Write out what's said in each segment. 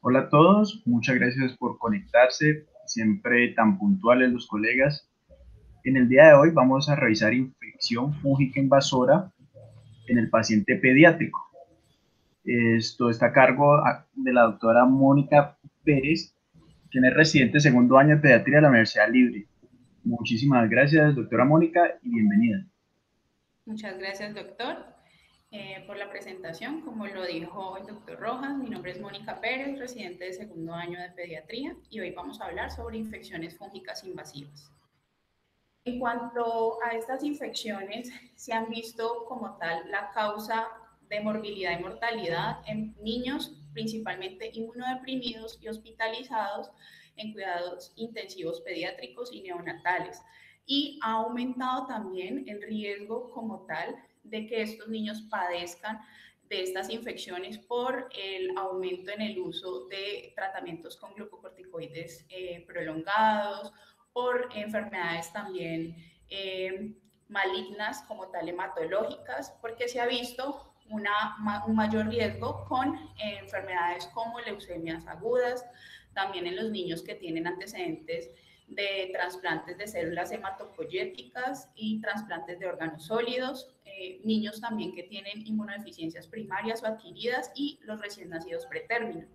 Hola a todos, muchas gracias por conectarse, siempre tan puntuales los colegas. En el día de hoy vamos a revisar infección fúngica invasora en el paciente pediátrico. Esto está a cargo de la doctora Mónica Pérez, quien es residente segundo año de pediatría de la Universidad Libre. Muchísimas gracias, doctora Mónica, y bienvenida. Muchas gracias, doctor. Eh, por la presentación. Como lo dijo el doctor Rojas, mi nombre es Mónica Pérez, residente de segundo año de pediatría, y hoy vamos a hablar sobre infecciones fúngicas invasivas. En cuanto a estas infecciones, se han visto como tal la causa de morbilidad y mortalidad en niños, principalmente inmunodeprimidos y hospitalizados en cuidados intensivos pediátricos y neonatales. Y ha aumentado también el riesgo como tal de que estos niños padezcan de estas infecciones por el aumento en el uso de tratamientos con glucocorticoides eh, prolongados, por enfermedades también eh, malignas como tal hematológicas, porque se ha visto un mayor riesgo con enfermedades como leucemias agudas, también en los niños que tienen antecedentes de trasplantes de células hematopoyéticas y trasplantes de órganos sólidos, eh, niños también que tienen inmunodeficiencias primarias o adquiridas y los recién nacidos pretérmino.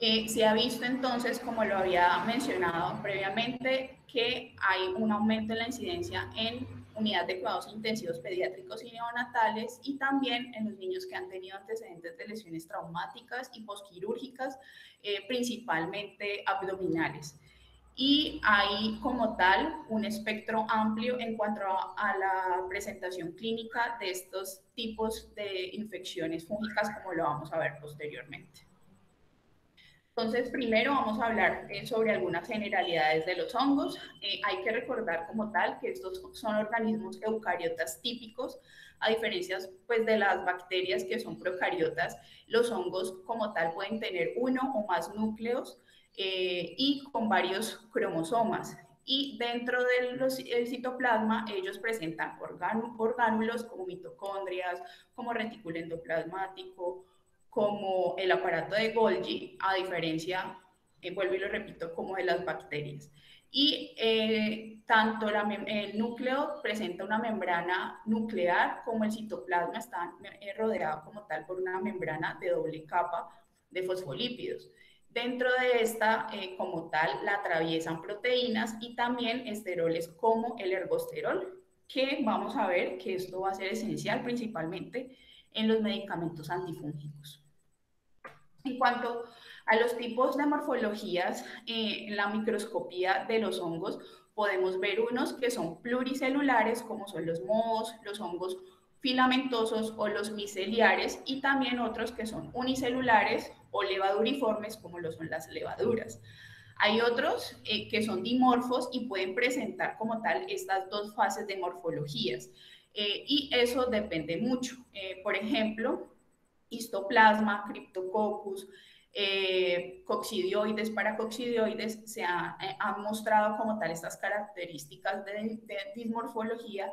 Eh, se ha visto entonces, como lo había mencionado previamente, que hay un aumento en la incidencia en unidades de cuidados intensivos pediátricos y neonatales y también en los niños que han tenido antecedentes de lesiones traumáticas y posquirúrgicas, eh, principalmente abdominales y hay como tal un espectro amplio en cuanto a, la presentación clínica de estos tipos de infecciones fúngicas como lo vamos a ver posteriormente. Entonces, primero vamos a hablar eh, sobre algunas generalidades de los hongos. Eh, hay que recordar como tal que estos son organismos eucariotas típicos, a diferencia pues, de las bacterias que son procariotas. Los hongos como tal pueden tener uno o más núcleos eh, y con varios cromosomas. Y dentro del citoplasma ellos presentan orgánulos como mitocondrias, como retículo endoplasmático, como el aparato de Golgi, a diferencia, eh, vuelvo y lo repito, como de las bacterias. Y eh, tanto el núcleo presenta una membrana nuclear como el citoplasma está rodeado como tal por una membrana de doble capa de fosfolípidos. Dentro de esta, eh, como tal, la atraviesan proteínas y también esteroles como el ergosterol, que vamos a ver que esto va a ser esencial principalmente en los medicamentos antifúngicos. En cuanto a los tipos de morfologías, eh, en la microscopía de los hongos podemos ver unos que son pluricelulares, como son los mohos, los hongos filamentosos o los miceliares, y también otros que son unicelulares o levaduriformes, como lo son las levaduras. Hay otros eh, que son dimorfos y pueden presentar como tal estas dos fases de morfologías. Eh, y eso depende mucho. Eh, por ejemplo, histoplasma, cryptococcus, coccidioides, paracoccidioides, se han mostrado como tal estas características de, de dismorfología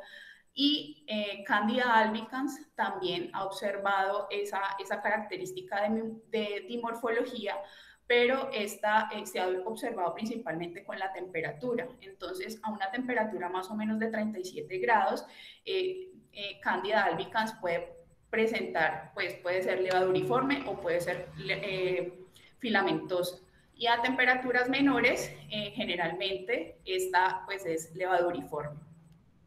y eh, Candida albicans también ha observado esa, esa característica de, dimorfología, pero esta eh, se ha observado principalmente con la temperatura. Entonces, a una temperatura más o menos de 37 grados, eh, Candida albicans puede presentar, pues puede ser levaduriforme o puede ser filamentosa. Y a temperaturas menores, generalmente, esta pues es levaduriforme.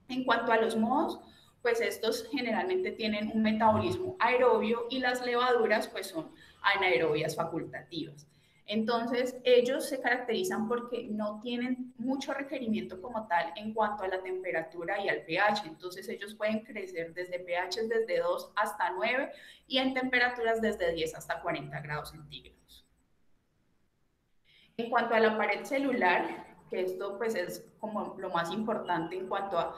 En cuanto a los modos, pues estos generalmente tienen un metabolismo aerobio y las levaduras pues son anaerobias facultativas. Entonces, ellos se caracterizan porque no tienen mucho requerimiento como tal en cuanto a la temperatura y al pH. Entonces, ellos pueden crecer desde pH desde 2 hasta 9 y en temperaturas desde 10 hasta 40 grados centígrados. En cuanto a la pared celular, que esto pues es como lo más importante en cuanto a,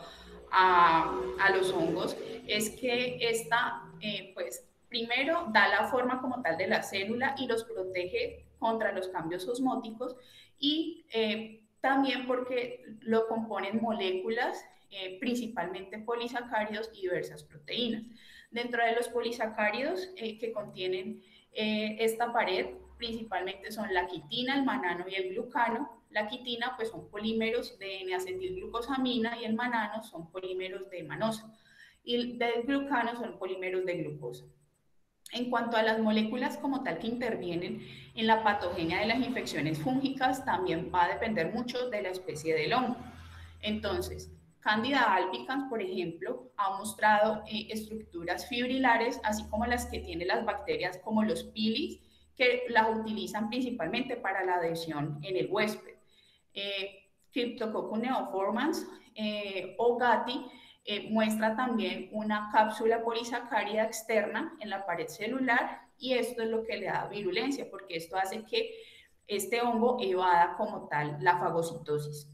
a, los hongos, es que esta eh, pues primero da la forma como tal de la célula y los protege contra los cambios osmóticos y eh, también porque lo componen moléculas, eh, principalmente polisacáridos y diversas proteínas. Dentro de los polisacáridos que contienen esta pared, principalmente son la quitina, el manano y el glucano. La quitina pues son polímeros de N-acetilglucosamina y el manano son polímeros de manosa. Y el del glucano son polímeros de glucosa. En cuanto a las moléculas como tal que intervienen en la patogenia de las infecciones fúngicas, también va a depender mucho de la especie del hongo. Entonces, Candida albicans, por ejemplo, ha mostrado eh, estructuras fibrilares, así como las que tienen las bacterias como los pilis, que las utilizan principalmente para la adhesión en el huésped. Eh, neoformans eh, o GATI eh, muestra también una cápsula polisacárida externa en la pared celular y esto es lo que le da virulencia, porque esto hace que este hongo evada como tal la fagocitosis.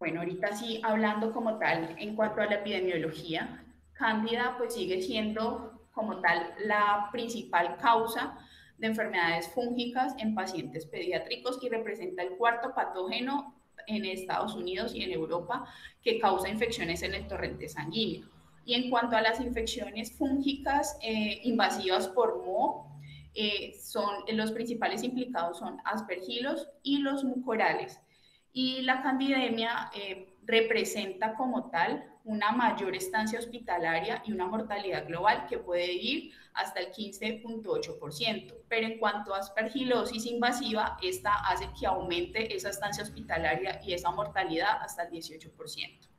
Bueno, ahorita sí, hablando como tal en cuanto a la epidemiología, Cándida pues sigue siendo como tal la principal causa de enfermedades fúngicas en pacientes pediátricos y representa el cuarto patógeno en Estados Unidos y en Europa que causa infecciones en el torrente sanguíneo. Y en cuanto a las infecciones fúngicas eh, invasivas por moho, eh, son, los principales implicados son aspergilos y los mucorales y la candidemia eh, representa como tal una mayor estancia hospitalaria y una mortalidad global que puede ir hasta el 15.8%. Pero en cuanto a aspergilosis invasiva, esta hace que aumente esa estancia hospitalaria y esa mortalidad hasta el 18%.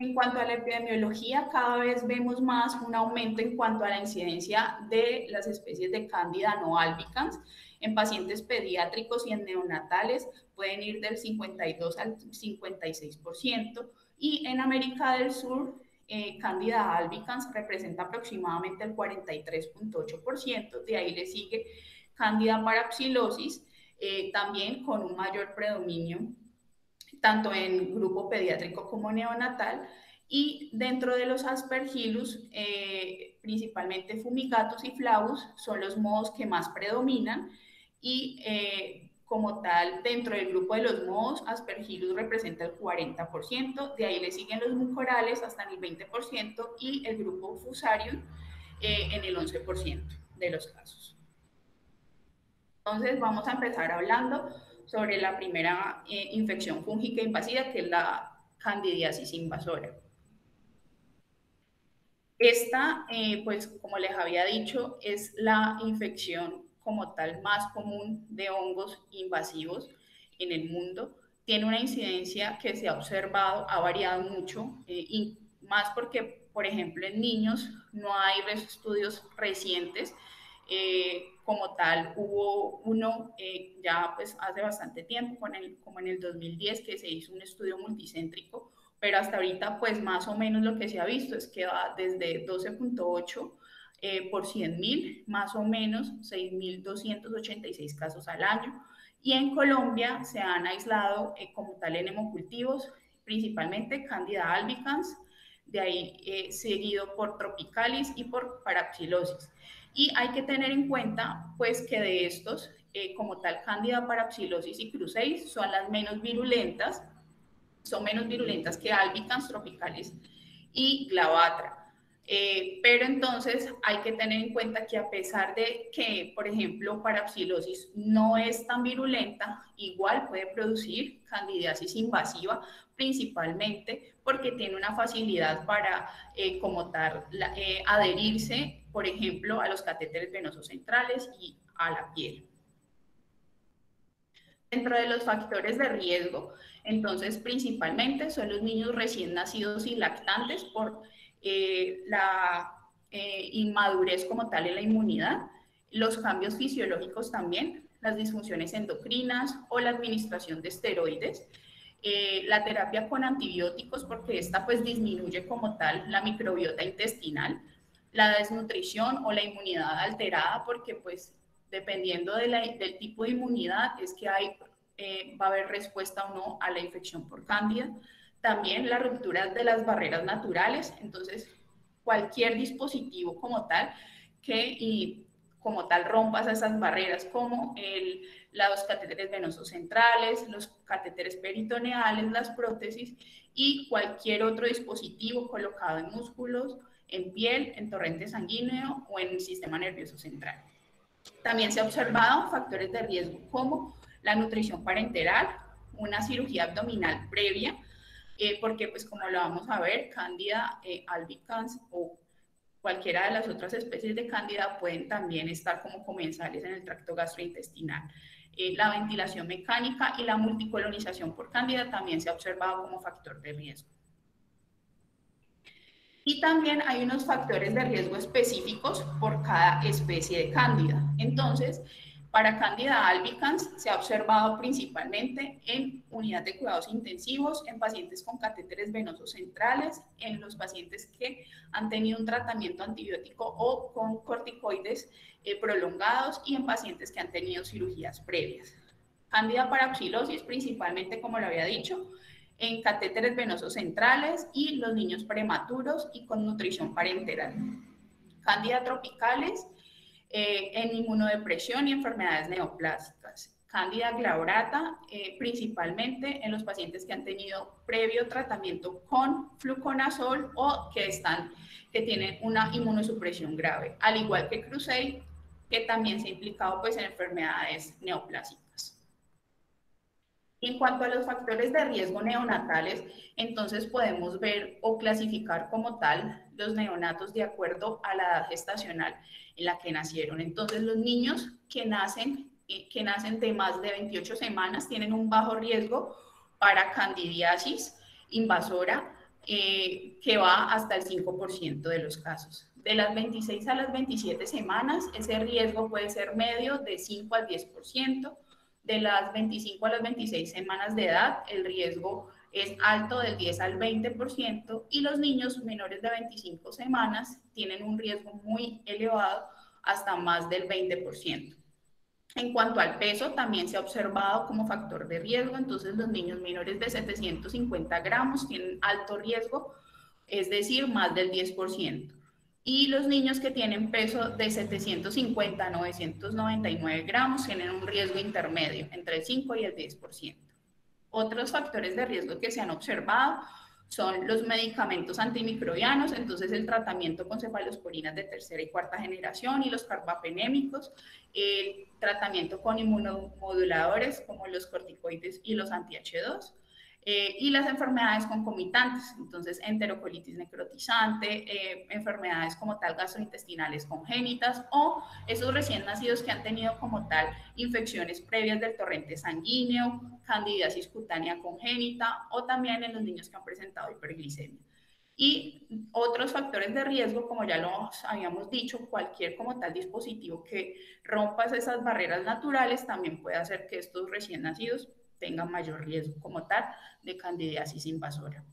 En cuanto a la epidemiología, cada vez vemos más un aumento en cuanto a la incidencia de las especies de Candida no albicans en pacientes pediátricos y en neonatales pueden ir del 52 al 56%. Y en América del Sur, eh, Candida albicans representa aproximadamente el 43.8%. De ahí le sigue Candida parapsilosis, eh, también con un mayor predominio tanto en grupo pediátrico como neonatal. Y dentro de los aspergillus, eh, principalmente fumigatus y flavus son los modos que más predominan y eh, como tal, dentro del grupo de los mohos, Aspergillus representa el 40%, de ahí le siguen los mucorales hasta el 20% y el grupo Fusarium eh, en el 11% de los casos. Entonces vamos a empezar hablando sobre la primera eh, infección fúngica invasiva, que es la candidiasis invasora. Esta, pues como les había dicho, es la infección como tal más común de hongos invasivos en el mundo. Tiene una incidencia que se ha observado, ha variado mucho, eh, y más porque, por ejemplo, en niños no hay estudios recientes. Eh, como tal, hubo uno eh, ya pues hace bastante tiempo, con el, como en el 2010, que se hizo un estudio multicéntrico, pero hasta ahorita pues más o menos lo que se ha visto es que va desde 12.8 eh, por 100.000, más o menos 6.286 casos al año. Y en Colombia se han aislado eh, como tal en hemocultivos, principalmente Candida albicans, de ahí eh, seguido por tropicalis y por parapsilosis. Y hay que tener en cuenta, pues, que de estos, como tal, Candida parapsilosis y cruceis son las menos virulentas, son menos virulentas que albicans, tropicalis y glavatra. Eh, pero entonces hay que tener en cuenta que a pesar de que, por ejemplo, parapsilosis no es tan virulenta, igual puede producir candidiasis invasiva, principalmente porque tiene una facilidad para, eh, como tal, eh, adherirse, por ejemplo, a los catéteres venosos centrales y a la piel. Dentro de los factores de riesgo, entonces principalmente son los niños recién nacidos y lactantes por eh, la eh, inmadurez como tal en la inmunidad, los cambios fisiológicos también, las disfunciones endocrinas o la administración de esteroides, eh, la terapia con antibióticos porque esta pues disminuye como tal la microbiota intestinal, la desnutrición o la inmunidad alterada porque pues dependiendo del tipo de inmunidad es que hay, va a haber respuesta o no a la infección por cándida. También la ruptura de las barreras naturales, entonces cualquier dispositivo como tal que como tal rompas esas barreras como el, los catéteres venosos centrales, los catéteres peritoneales, las prótesis y cualquier otro dispositivo colocado en músculos, en piel, en torrente sanguíneo o en el sistema nervioso central. También se ha observado factores de riesgo como la nutrición parenteral, una cirugía abdominal previa, eh, porque pues como lo vamos a ver, Candida eh, albicans o cualquiera de las otras especies de cándida pueden también estar como comensales en el tracto gastrointestinal. Eh, la ventilación mecánica y la multicolonización por cándida también se ha observado como factor de riesgo. Y también hay unos factores de riesgo específicos por cada especie de cándida. Entonces, para Candida albicans se ha observado principalmente en unidad de cuidados intensivos, en pacientes con catéteres venosos centrales, en los pacientes que han tenido un tratamiento antibiótico o con corticoides eh, prolongados y en pacientes que han tenido cirugías previas. Candida paraxilosis principalmente, como lo había dicho, en catéteres venosos centrales y los niños prematuros y con nutrición parenteral. Candida tropicales eh, en inmunodepresión y enfermedades neoplásicas. Candida glaurata, eh, principalmente en los pacientes que han tenido previo tratamiento con fluconazol o que, están, que tienen una inmunosupresión grave, al igual que Crusade, que también se ha implicado pues, en enfermedades neoplásicas. En cuanto a los factores de riesgo neonatales, entonces podemos ver o clasificar como tal los neonatos de acuerdo a la edad gestacional en la que nacieron. Entonces, los niños que nacen, eh, que nacen de más de 28 semanas tienen un bajo riesgo para candidiasis invasora, eh, que va hasta el 5% de los casos. De las 26 a las 27 semanas, ese riesgo puede ser medio de 5 al 10%. De las 25 a las 26 semanas de edad, el riesgo es alto del 10 al 20% y los niños menores de 25 semanas tienen un riesgo muy elevado hasta más del 20%. En cuanto al peso, también se ha observado como factor de riesgo, entonces los niños menores de 750 gramos tienen alto riesgo, es decir, más del 10%. Y los niños que tienen peso de 750 a 999 gramos tienen un riesgo intermedio, entre el 5 y el 10%. Otros factores de riesgo que se han observado son los medicamentos antimicrobianos, entonces el tratamiento con cefalosporinas de tercera y cuarta generación y los carbapenémicos, el tratamiento con inmunomoduladores como los corticoides y los anti-H2, eh, y las enfermedades concomitantes, entonces enterocolitis necrotizante, eh, enfermedades como tal gastrointestinales congénitas o esos recién nacidos que han tenido como tal infecciones previas del torrente sanguíneo, candidiasis cutánea congénita o también en los niños que han presentado hiperglicemia. Y otros factores de riesgo, como ya lo habíamos dicho, cualquier como tal dispositivo que rompa esas barreras naturales también puede hacer que estos recién nacidos tengan mayor riesgo como tal de candidiasis invasora.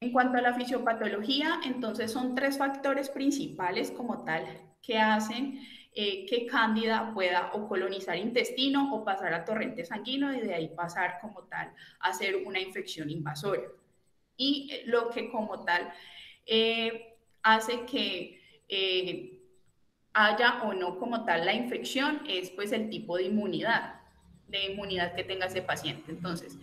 En cuanto a la fisiopatología, entonces son tres factores principales como tal que hacen eh, que cándida pueda o colonizar intestino o pasar a torrente sanguíneo y de ahí pasar como tal a ser una infección invasora. Y eh, lo que como tal eh, hace que haya o no como tal la infección es pues el tipo de inmunidad, de inmunidad que tenga ese paciente. Entonces,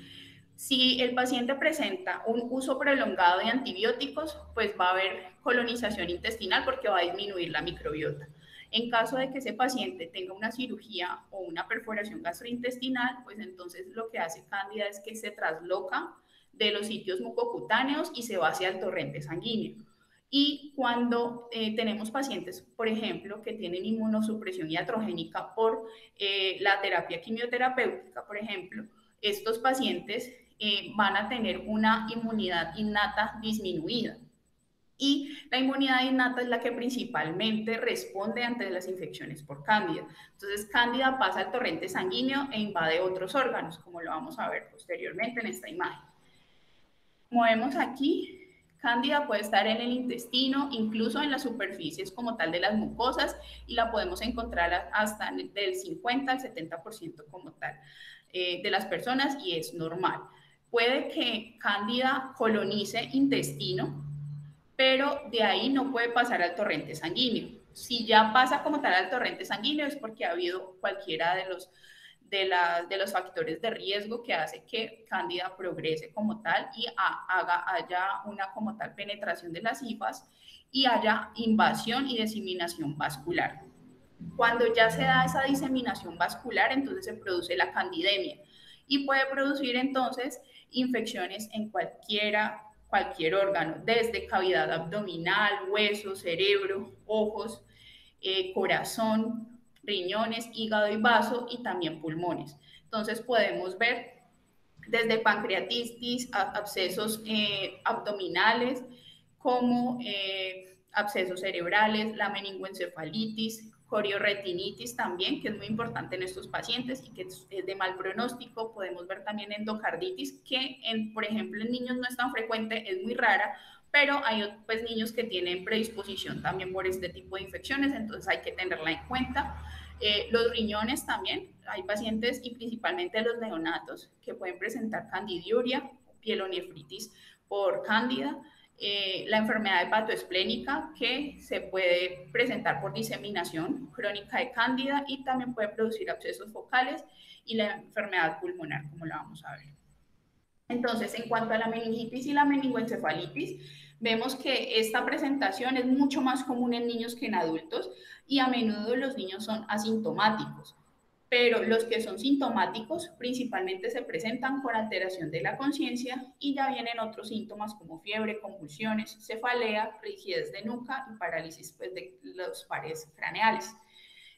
si el paciente presenta un uso prolongado de antibióticos, pues va a haber colonización intestinal porque va a disminuir la microbiota. En caso de que ese paciente tenga una cirugía o una perforación gastrointestinal, pues entonces lo que hace Cándida es que se trasloca de los sitios mucocutáneos y se va hacia el torrente sanguíneo. Y cuando eh, tenemos pacientes, por ejemplo, que tienen inmunosupresión iatrogénica por eh, la terapia quimioterapéutica, por ejemplo, estos pacientes eh, van a tener una inmunidad innata disminuida. Y la inmunidad innata es la que principalmente responde ante las infecciones por cándida. Entonces, cándida pasa al torrente sanguíneo e invade otros órganos, como lo vamos a ver posteriormente en esta imagen. Movemos aquí Cándida puede estar en el intestino, incluso en las superficies como tal de las mucosas y la podemos encontrar hasta del 50 al 70% como tal eh, de las personas y es normal. Puede que Cándida colonice intestino, pero de ahí no puede pasar al torrente sanguíneo. Si ya pasa como tal al torrente sanguíneo es porque ha habido cualquiera de los, de, de los factores de riesgo que hace que Cándida progrese como tal y haga, haya una como tal penetración de las hifas y haya invasión y diseminación vascular. Cuando ya se da esa diseminación vascular, entonces se produce la candidemia y puede producir entonces infecciones en cualquiera, cualquier órgano, desde cavidad abdominal, hueso, cerebro, ojos, eh, corazón, riñones, hígado y vaso y también pulmones. Entonces podemos ver desde pancreatitis, abscesos eh, abdominales, como eh, abscesos cerebrales, la meningoencefalitis, coriorretinitis también, que es muy importante en estos pacientes y que es de mal pronóstico. Podemos ver también endocarditis, que en, por ejemplo en niños no es tan frecuente, es muy rara, pero hay pues, niños que tienen predisposición también por este tipo de infecciones, entonces hay que tenerla en cuenta. Eh, los riñones también, hay pacientes y principalmente los neonatos que pueden presentar candidiuria, pielonefritis por cándida, eh, la enfermedad hepatoesplénica que se puede presentar por diseminación crónica de cándida y también puede producir abscesos focales y la enfermedad pulmonar, como la vamos a ver. Entonces, en cuanto a la meningitis y la meningoencefalitis, vemos que esta presentación es mucho más común en niños que en adultos y a menudo los niños son asintomáticos pero los que son sintomáticos principalmente se presentan con alteración de la conciencia y ya vienen otros síntomas como fiebre, convulsiones, cefalea, rigidez de nuca y parálisis pues, de los pares craneales.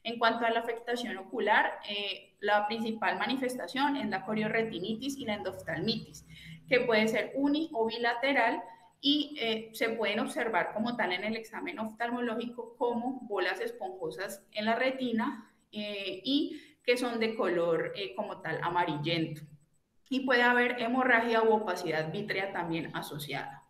En cuanto a la afectación ocular, eh, la principal manifestación es la coriorretinitis y la endoftalmitis, que puede ser uni o bilateral y eh, se pueden observar como tal en el examen oftalmológico como bolas esponjosas en la retina eh, y que son de color eh, como tal amarillento. Y puede haber hemorragia u opacidad vítrea también asociada.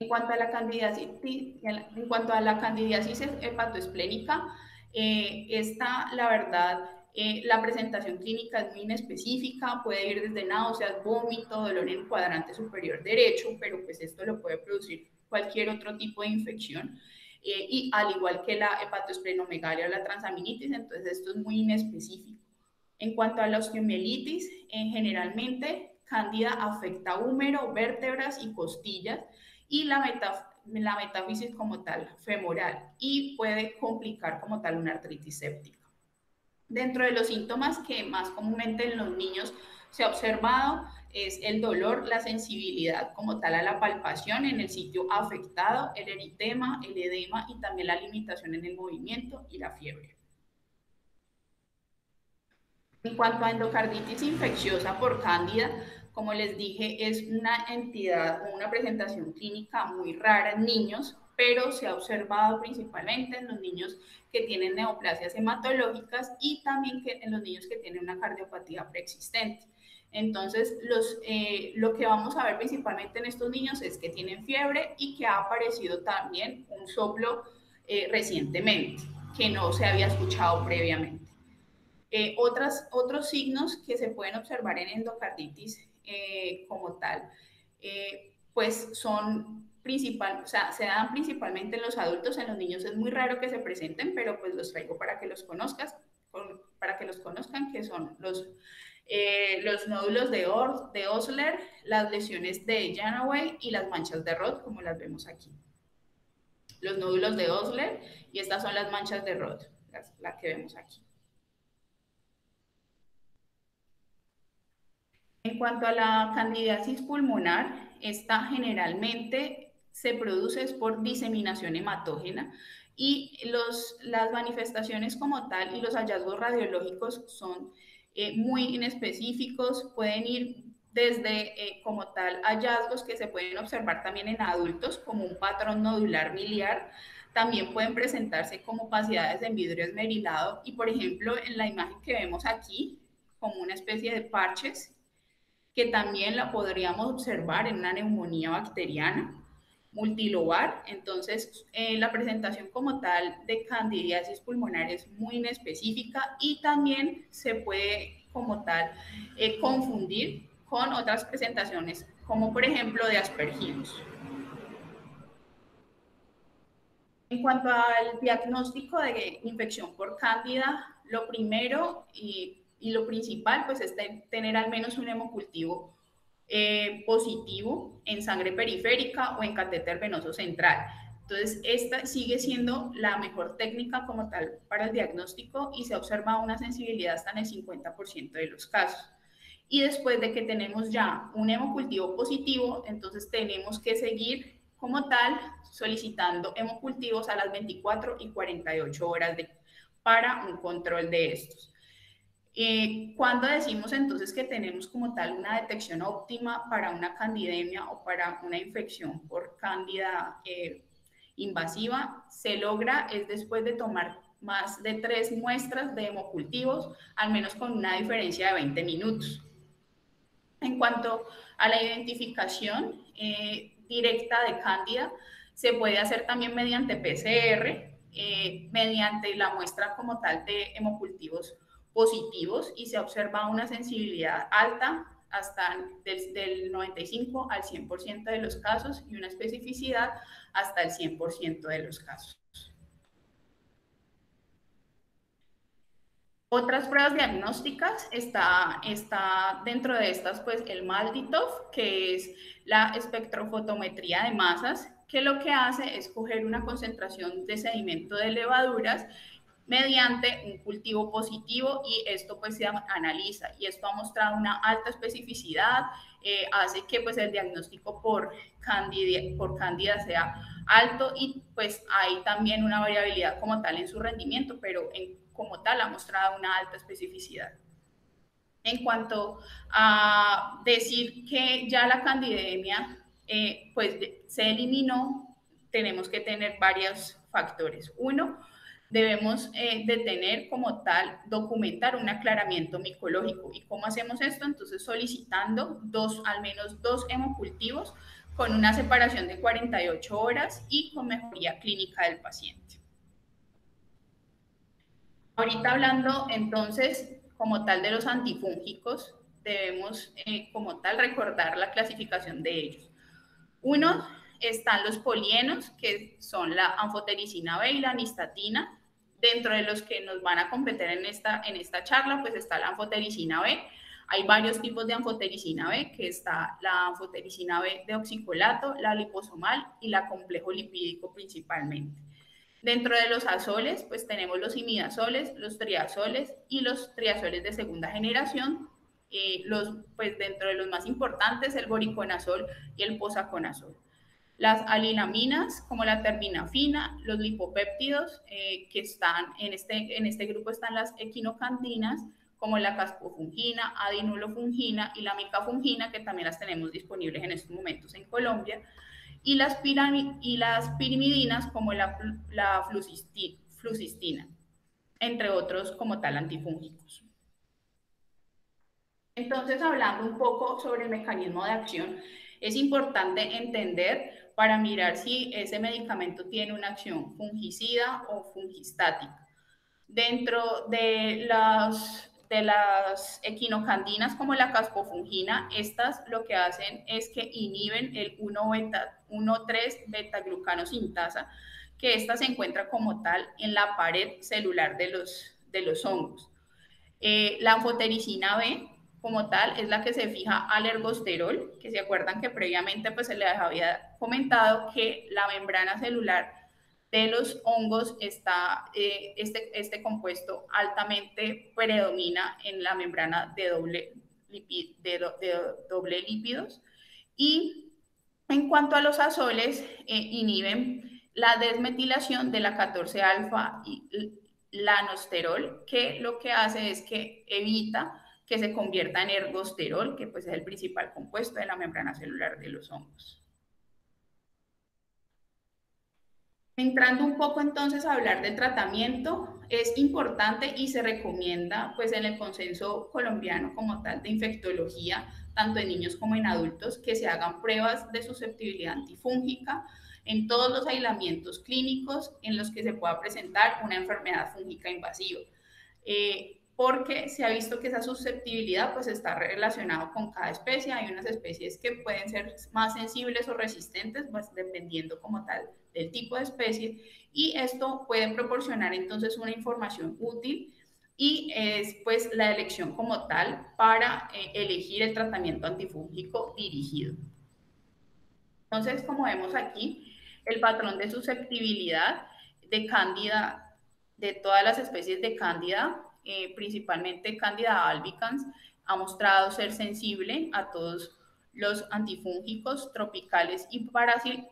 En cuanto a la candidiasis, en cuanto a la candidiasis hepatoesplénica, esta, la verdad, eh, la presentación clínica es muy inespecífica, puede ir desde náuseas, vómito, dolor en el cuadrante superior derecho, pero pues esto lo puede producir cualquier otro tipo de infección. Eh, y al igual que la hepatoesplenomegalia o la transaminitis, entonces esto es muy inespecífico. En cuanto a la osteomielitis, eh, generalmente Cándida afecta húmero, vértebras y costillas y la, la metáfisis como tal femoral y puede complicar como tal una artritis séptica. Dentro de los síntomas que más comúnmente en los niños se ha observado es el dolor, la sensibilidad como tal a la palpación en el sitio afectado, el eritema, el edema y también la limitación en el movimiento y la fiebre. En cuanto a endocarditis infecciosa por cándida, como les dije, es una entidad o una presentación clínica muy rara en niños, pero se ha observado principalmente en los niños que tienen neoplasias hematológicas y también que en los niños que tienen una cardiopatía preexistente. Entonces, los, eh, lo que vamos a ver principalmente en estos niños es que tienen fiebre y que ha aparecido también un soplo eh, recientemente, que no se había escuchado previamente. Eh, otros signos que se pueden observar en endocarditis como tal, pues son principal, o sea, se dan principalmente en los adultos, en los niños es muy raro que se presenten, pero pues los traigo para que los conozcas, para que los conozcan, que son los eh, los nódulos de, de Osler, las lesiones de Janaway y las manchas de Roth, como las vemos aquí. Los nódulos de Osler y estas son las manchas de Roth, las, que vemos aquí. En cuanto a la candidiasis pulmonar, esta generalmente se produce por diseminación hematógena y los, las manifestaciones como tal y los hallazgos radiológicos son eh, muy inespecíficos, pueden ir desde eh, como tal hallazgos que se pueden observar también en adultos como un patrón nodular miliar, también pueden presentarse como opacidades en vidrio esmerilado y por ejemplo en la imagen que vemos aquí como una especie de parches que también la podríamos observar en una neumonía bacteriana multilobar. Entonces, eh, la presentación como tal de candidiasis pulmonar es muy inespecífica y también se puede como tal eh, confundir con otras presentaciones, como por ejemplo de aspergilos. En cuanto al diagnóstico de infección por cándida, lo primero y, y lo principal pues es tener al menos un hemocultivo eh, positivo en sangre periférica o en catéter venoso central. Entonces, esta sigue siendo la mejor técnica como tal para el diagnóstico y se ha observado una sensibilidad hasta en el 50% de los casos. Y después de que tenemos ya un hemocultivo positivo, entonces tenemos que seguir como tal solicitando hemocultivos a las 24 y 48 horas para un control de estos. Eh, cuando decimos entonces que tenemos como tal una detección óptima para una candidemia o para una infección por cándida eh, invasiva se logra es después de tomar más de tres muestras de hemocultivos, al menos con una diferencia de 20 minutos. En cuanto a la identificación eh, directa de cándida, se puede hacer también mediante PCR, eh, mediante la muestra como tal de hemocultivos positivos y se observa una sensibilidad alta hasta desde el 95 al 100% de los casos y una especificidad hasta el 100% de los casos. Otras pruebas diagnósticas está, está dentro de estas pues el Malditov, que es la espectrofotometría de masas, que lo que hace es coger una concentración de sedimento de levaduras mediante un cultivo positivo y esto pues se analiza y esto ha mostrado una alta especificidad, eh, hace que pues el diagnóstico por cándida, por cándida sea alto y pues hay también una variabilidad como tal en su rendimiento, pero en, como tal ha mostrado una alta especificidad. En cuanto a decir que ya la candidemia eh, pues se eliminó, tenemos que tener varios factores. Uno, debemos eh, de tener como tal, documentar un aclaramiento micológico. ¿Y cómo hacemos esto? Entonces solicitando dos, al menos dos hemocultivos con una separación de 48 horas y con mejoría clínica del paciente. Ahorita hablando entonces como tal de los antifúngicos, debemos eh, como tal recordar la clasificación de ellos. Uno, están los polienos, que son la anfotericina B y la nistatina, Dentro de los que nos van a competir en esta, en esta charla, pues está la anfotericina B. Hay varios tipos de anfotericina B, que está la anfotericina B de oxicolato, la liposomal y la complejo lipídico principalmente. Dentro de los azoles, pues tenemos los imidazoles, los triazoles y los triazoles de segunda generación. Eh, los, pues dentro de los más importantes, el boriconazol y el posaconazol. Las alinaminas, como la terminafina, los lipopéptidos, eh, que están en este, en este grupo están las equinocandinas, como la caspofungina, adinulofungina y la micafungina, que también las tenemos disponibles en estos momentos en Colombia, y las, y las pirimidinas, como la, la flucistina, entre otros como tal antifúngicos. Entonces, hablando un poco sobre el mecanismo de acción, es importante entender para mirar si ese medicamento tiene una acción fungicida o fungistática. Dentro de las, de las equinocandinas como la caspofungina, estas lo que hacen es que inhiben el 1,3 beta-glucano sintasa, que esta se encuentra como tal en la pared celular de los, de los hongos. Eh, la anfotericina B como tal es la que se fija al ergosterol, que se acuerdan que previamente pues se les había comentado que la membrana celular de los hongos está, eh, este, este compuesto altamente predomina en la membrana de doble, de, doble lípidos. Y en cuanto a los azoles, eh, inhiben la desmetilación de la 14-alfa y lanosterol, que lo que hace es que evita que se convierta en ergosterol, que pues es el principal compuesto de la membrana celular de los hongos. Entrando un poco entonces a hablar del tratamiento, es importante y se recomienda pues en el consenso colombiano como tal de infectología, tanto en niños como en adultos, que se hagan pruebas de susceptibilidad antifúngica en todos los aislamientos clínicos en los que se pueda presentar una enfermedad fúngica invasiva. Eh, porque se ha visto que esa susceptibilidad pues está relacionada con cada especie. Hay unas especies que pueden ser más sensibles o resistentes, pues dependiendo como tal del tipo de especie, y esto puede proporcionar entonces una información útil y es pues la elección como tal para eh, elegir el tratamiento antifúngico dirigido. Entonces, como vemos aquí, el patrón de susceptibilidad de cándida, de todas las especies de cándida, eh, principalmente cándida albicans, ha mostrado ser sensible a todos los antifúngicos tropicales y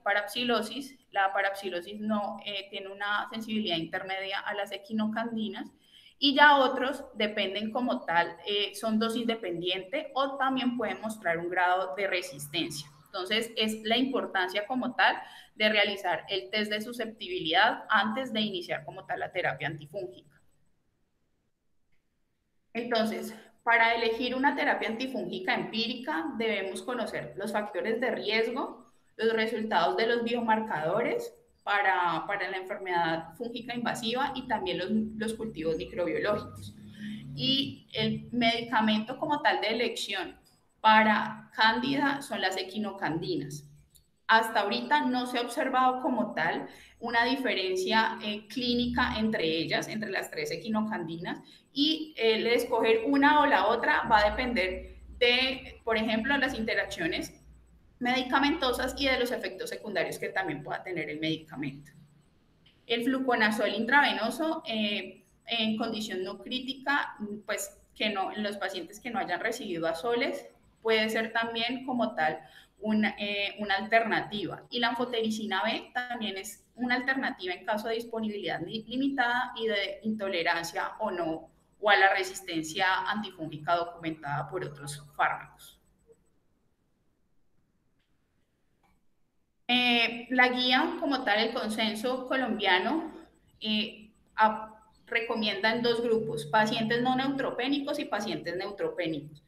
parapsilosis. La parapsilosis no eh, tiene una sensibilidad intermedia a las equinocandinas y ya otros dependen como tal, eh, son dosis dependiente o también pueden mostrar un grado de resistencia. Entonces, es la importancia como tal de realizar el test de susceptibilidad antes de iniciar como tal la terapia antifúngica. Entonces, para elegir una terapia antifúngica empírica debemos conocer los factores de riesgo, los resultados de los biomarcadores, para, para la enfermedad fúngica invasiva y también los, los cultivos microbiológicos. Y el medicamento como tal de elección para cándida son las equinocandinas. Hasta ahorita no se ha observado como tal una diferencia eh, clínica entre ellas, entre las tres equinocandinas, y el escoger una o la otra va a depender de, por ejemplo, las interacciones medicamentosas y de los efectos secundarios que también pueda tener el medicamento. El fluconazol intravenoso eh, en condición no crítica, pues que no, en los pacientes que no hayan recibido azoles, puede ser también como tal una, eh, una alternativa. Y la anfotericina B también es una alternativa en caso de disponibilidad limitada y de intolerancia o no, o a la resistencia antifúngica documentada por otros fármacos. Eh, la guía, como tal, el consenso colombiano, eh, recomienda en dos grupos, pacientes no neutropénicos y pacientes neutropénicos.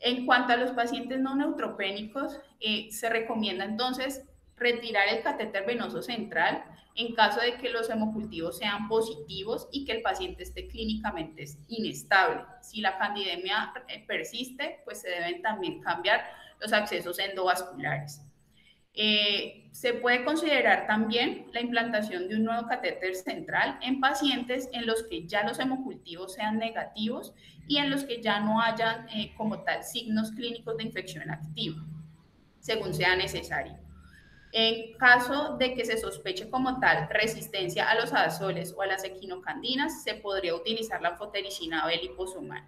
En cuanto a los pacientes no neutropénicos, eh, se recomienda entonces retirar el catéter venoso central en caso de que los hemocultivos sean positivos y que el paciente esté clínicamente inestable. Si la candidemia persiste, pues se deben también cambiar los accesos endovasculares. Eh, se puede considerar también la implantación de un nuevo catéter central en pacientes en los que ya los hemocultivos sean negativos y en los que ya no hayan eh, como tal signos clínicos de infección activa, según sea necesario. En caso de que se sospeche como tal resistencia a los azoles o a las equinocandinas, se podría utilizar la fotericina B liposomal.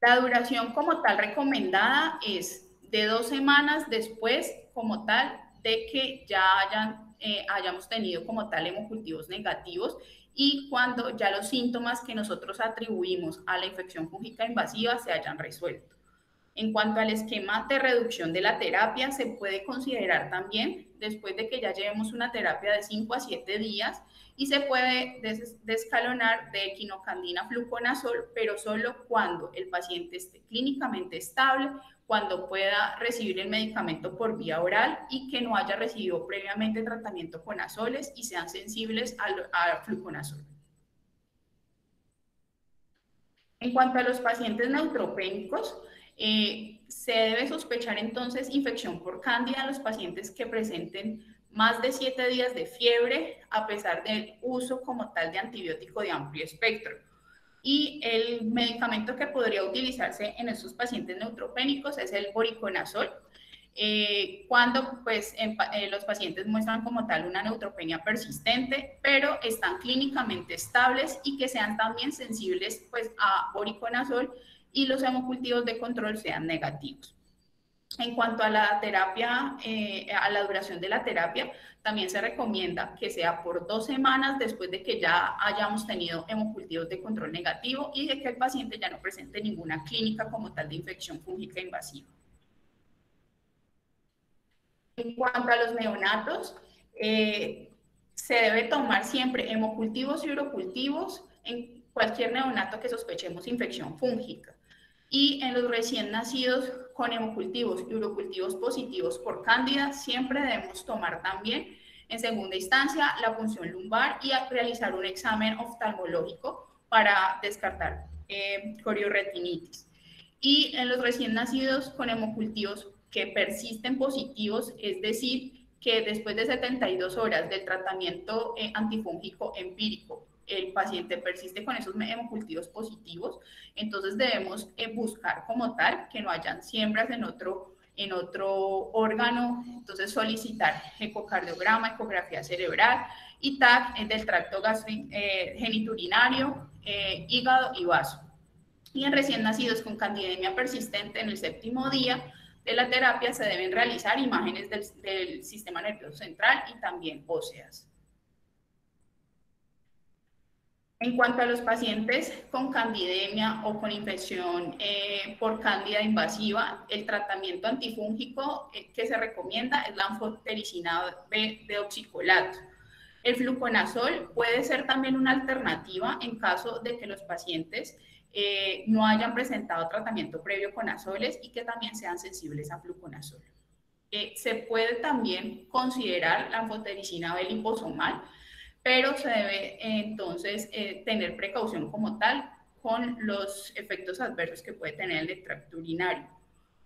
La duración como tal recomendada es de dos semanas después como tal de que ya hayan, eh, hayamos tenido como tal hemocultivos negativos y cuando ya los síntomas que nosotros atribuimos a la infección fúngica invasiva se hayan resuelto. En cuanto al esquema de reducción de la terapia, se puede considerar también después de que ya llevemos una terapia de 5 a 7 días y se puede descalonar de equinocandina fluconazol, pero solo cuando el paciente esté clínicamente estable cuando pueda recibir el medicamento por vía oral y que no haya recibido previamente tratamiento con azoles y sean sensibles al, fluconazol. En cuanto a los pacientes neutropénicos, eh, se debe sospechar entonces infección por cándida en los pacientes que presenten más de 7 días de fiebre a pesar del uso como tal de antibiótico de amplio espectro y el medicamento que podría utilizarse en estos pacientes neutropénicos es el boriconazol. Eh, cuando pues eh, los pacientes muestran como tal una neutropenia persistente, pero están clínicamente estables y que sean también sensibles pues a boriconazol y los hemocultivos de control sean negativos. En cuanto a la terapia, eh, a la duración de la terapia, también se recomienda que sea por dos semanas después de que ya hayamos tenido hemocultivos de control negativo y de que el paciente ya no presente ninguna clínica como tal de infección fúngica invasiva. En cuanto a los neonatos, eh, se debe tomar siempre hemocultivos y urocultivos en cualquier neonato que sospechemos infección fúngica. Y en los recién nacidos con hemocultivos y urocultivos positivos por cándida, siempre debemos tomar también En segunda instancia, la punción lumbar y realizar un examen oftalmológico para descartar eh, corioretinitis. Y en los recién nacidos con hemocultivos que persisten positivos, es decir, que después de 72 horas del tratamiento eh, antifúngico empírico, el paciente persiste con esos hemocultivos positivos, entonces debemos eh, buscar como tal que no hayan siembras en otro, en otro órgano, entonces solicitar ecocardiograma, ecografía cerebral y TAC del tracto eh, hígado y vaso. Y en recién nacidos con candidemia persistente en el séptimo día, de la terapia se deben realizar imágenes del, sistema nervioso central y también óseas. En cuanto a los pacientes con candidemia o con infección eh, por cándida invasiva, el tratamiento antifúngico eh, que se recomienda es la anfotericina B de oxicolato. El fluconazol puede ser también una alternativa en caso de que los pacientes eh, no hayan presentado tratamiento previo con azoles y que también sean sensibles a fluconazol. Eh, se puede también considerar la anfotericina B liposomal, pero se debe entonces eh, tener precaución como tal con los efectos adversos que puede tener el tracto urinario.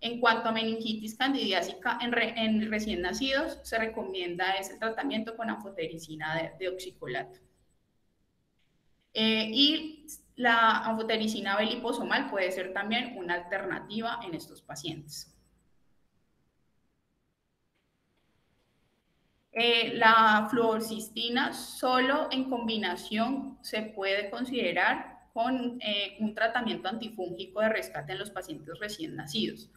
En cuanto a meningitis candidiásica en, recién nacidos, se recomienda ese tratamiento con anfotericina de, de oxicolato. y la anfotericina B liposomal puede ser también una alternativa en estos pacientes. Eh, la fluorcistina solo en combinación se puede considerar con eh, un tratamiento antifúngico de rescate en los pacientes recién nacidos.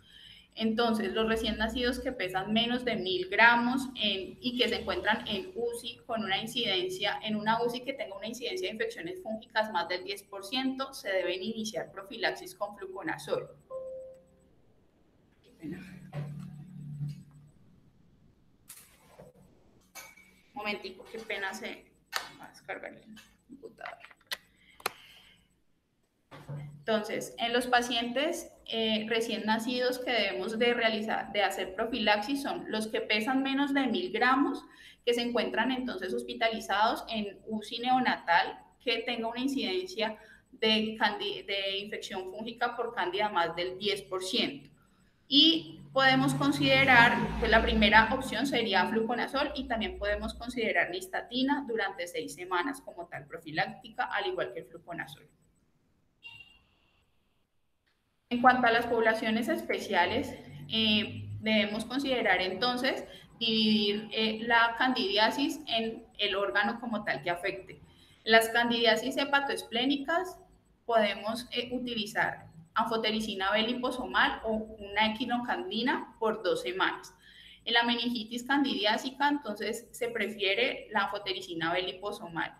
Entonces, los recién nacidos que pesan menos de mil gramos y que se encuentran en UCI con una incidencia, en una UCI que tenga una incidencia de infecciones fúngicas más del 10%, se deben iniciar profilaxis con fluconazol. Momentico, qué pena se va el computador. Entonces, en los pacientes eh, recién nacidos que debemos de realizar, de hacer profilaxis son los que pesan menos de mil gramos, que se encuentran entonces hospitalizados en UCI neonatal, que tenga una incidencia de, de infección fúngica por cándida más del 10%. Y podemos considerar, pues la primera opción sería fluconazol y también podemos considerar nistatina durante seis semanas como tal profiláctica, al igual que el fluconazol. En cuanto a las poblaciones especiales, eh, debemos considerar entonces dividir eh, la candidiasis en el órgano como tal que afecte. Las candidiasis hepatoesplénicas podemos eh, utilizar anfotericina B liposomal o una equinocandina por dos semanas. En la meningitis candidiásica, entonces, se prefiere la anfotericina B liposomal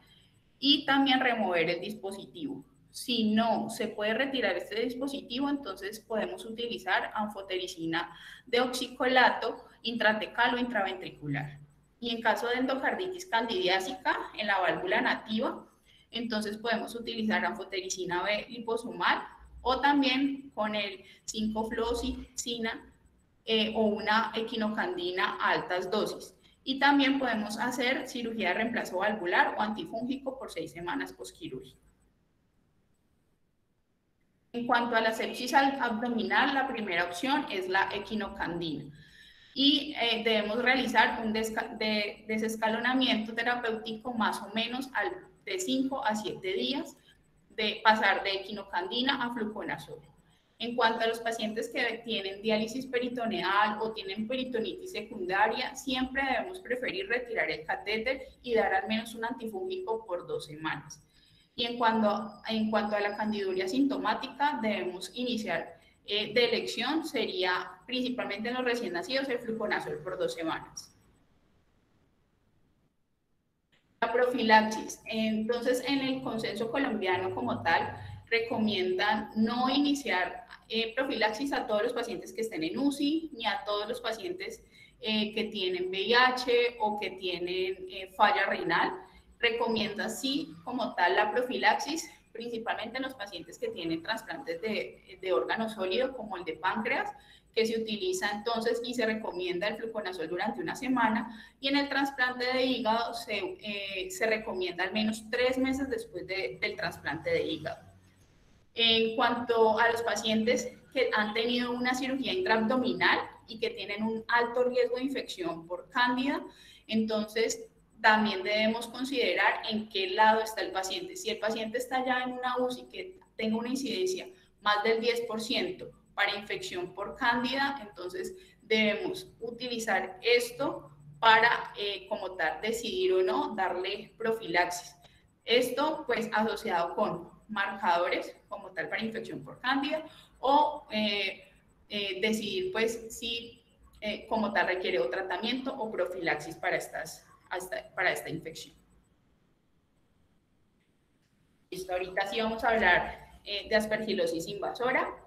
y también remover el dispositivo. Si no se puede retirar este dispositivo, entonces podemos utilizar anfotericina de oxicolato intratecal o intraventricular. Y en caso de endocarditis candidiásica en la válvula nativa, entonces podemos utilizar anfotericina B liposomal o también con el 5-fluoxicina eh, o una equinocandina a altas dosis. Y también podemos hacer cirugía de reemplazo valvular o antifúngico por seis semanas postquirúrgica. En cuanto a la sepsis abdominal, la primera opción es la equinocandina y eh, debemos realizar un desescalonamiento terapéutico más o menos de 5 a 7 días de pasar de equinocandina a fluconazol. En cuanto a los pacientes que tienen diálisis peritoneal o tienen peritonitis secundaria, siempre debemos preferir retirar el catéter y dar al menos un antifúngico por dos semanas. Y en cuanto, a la candiduria sintomática, debemos iniciar eh, de elección, sería principalmente en los recién nacidos el fluconazol por dos semanas. La profilaxis. Entonces, en el consenso colombiano como tal, recomiendan no iniciar eh, profilaxis a todos los pacientes que estén en UCI, ni a todos los pacientes eh, que tienen VIH o que tienen falla renal recomienda sí como tal la profilaxis, principalmente en los pacientes que tienen trasplantes de, de órgano sólido como el de páncreas, que se utiliza entonces y se recomienda el fluconazol durante una semana y en el trasplante de hígado se, eh, se recomienda al menos tres meses después del trasplante de hígado. En cuanto a los pacientes que han tenido una cirugía intraabdominal y que tienen un alto riesgo de infección por cándida, entonces también debemos considerar en qué lado está el paciente. Si el paciente está ya en una UCI que tenga una incidencia más del 10% para infección por cándida, entonces debemos utilizar esto para, eh, como tal, decidir o no darle profilaxis. Esto, pues, asociado con marcadores, como tal, para infección por cándida, o eh, eh, decidir, pues, si como tal requiere un tratamiento o profilaxis para, estas, para esta infección. Listo, ahorita sí vamos a hablar de aspergilosis invasora.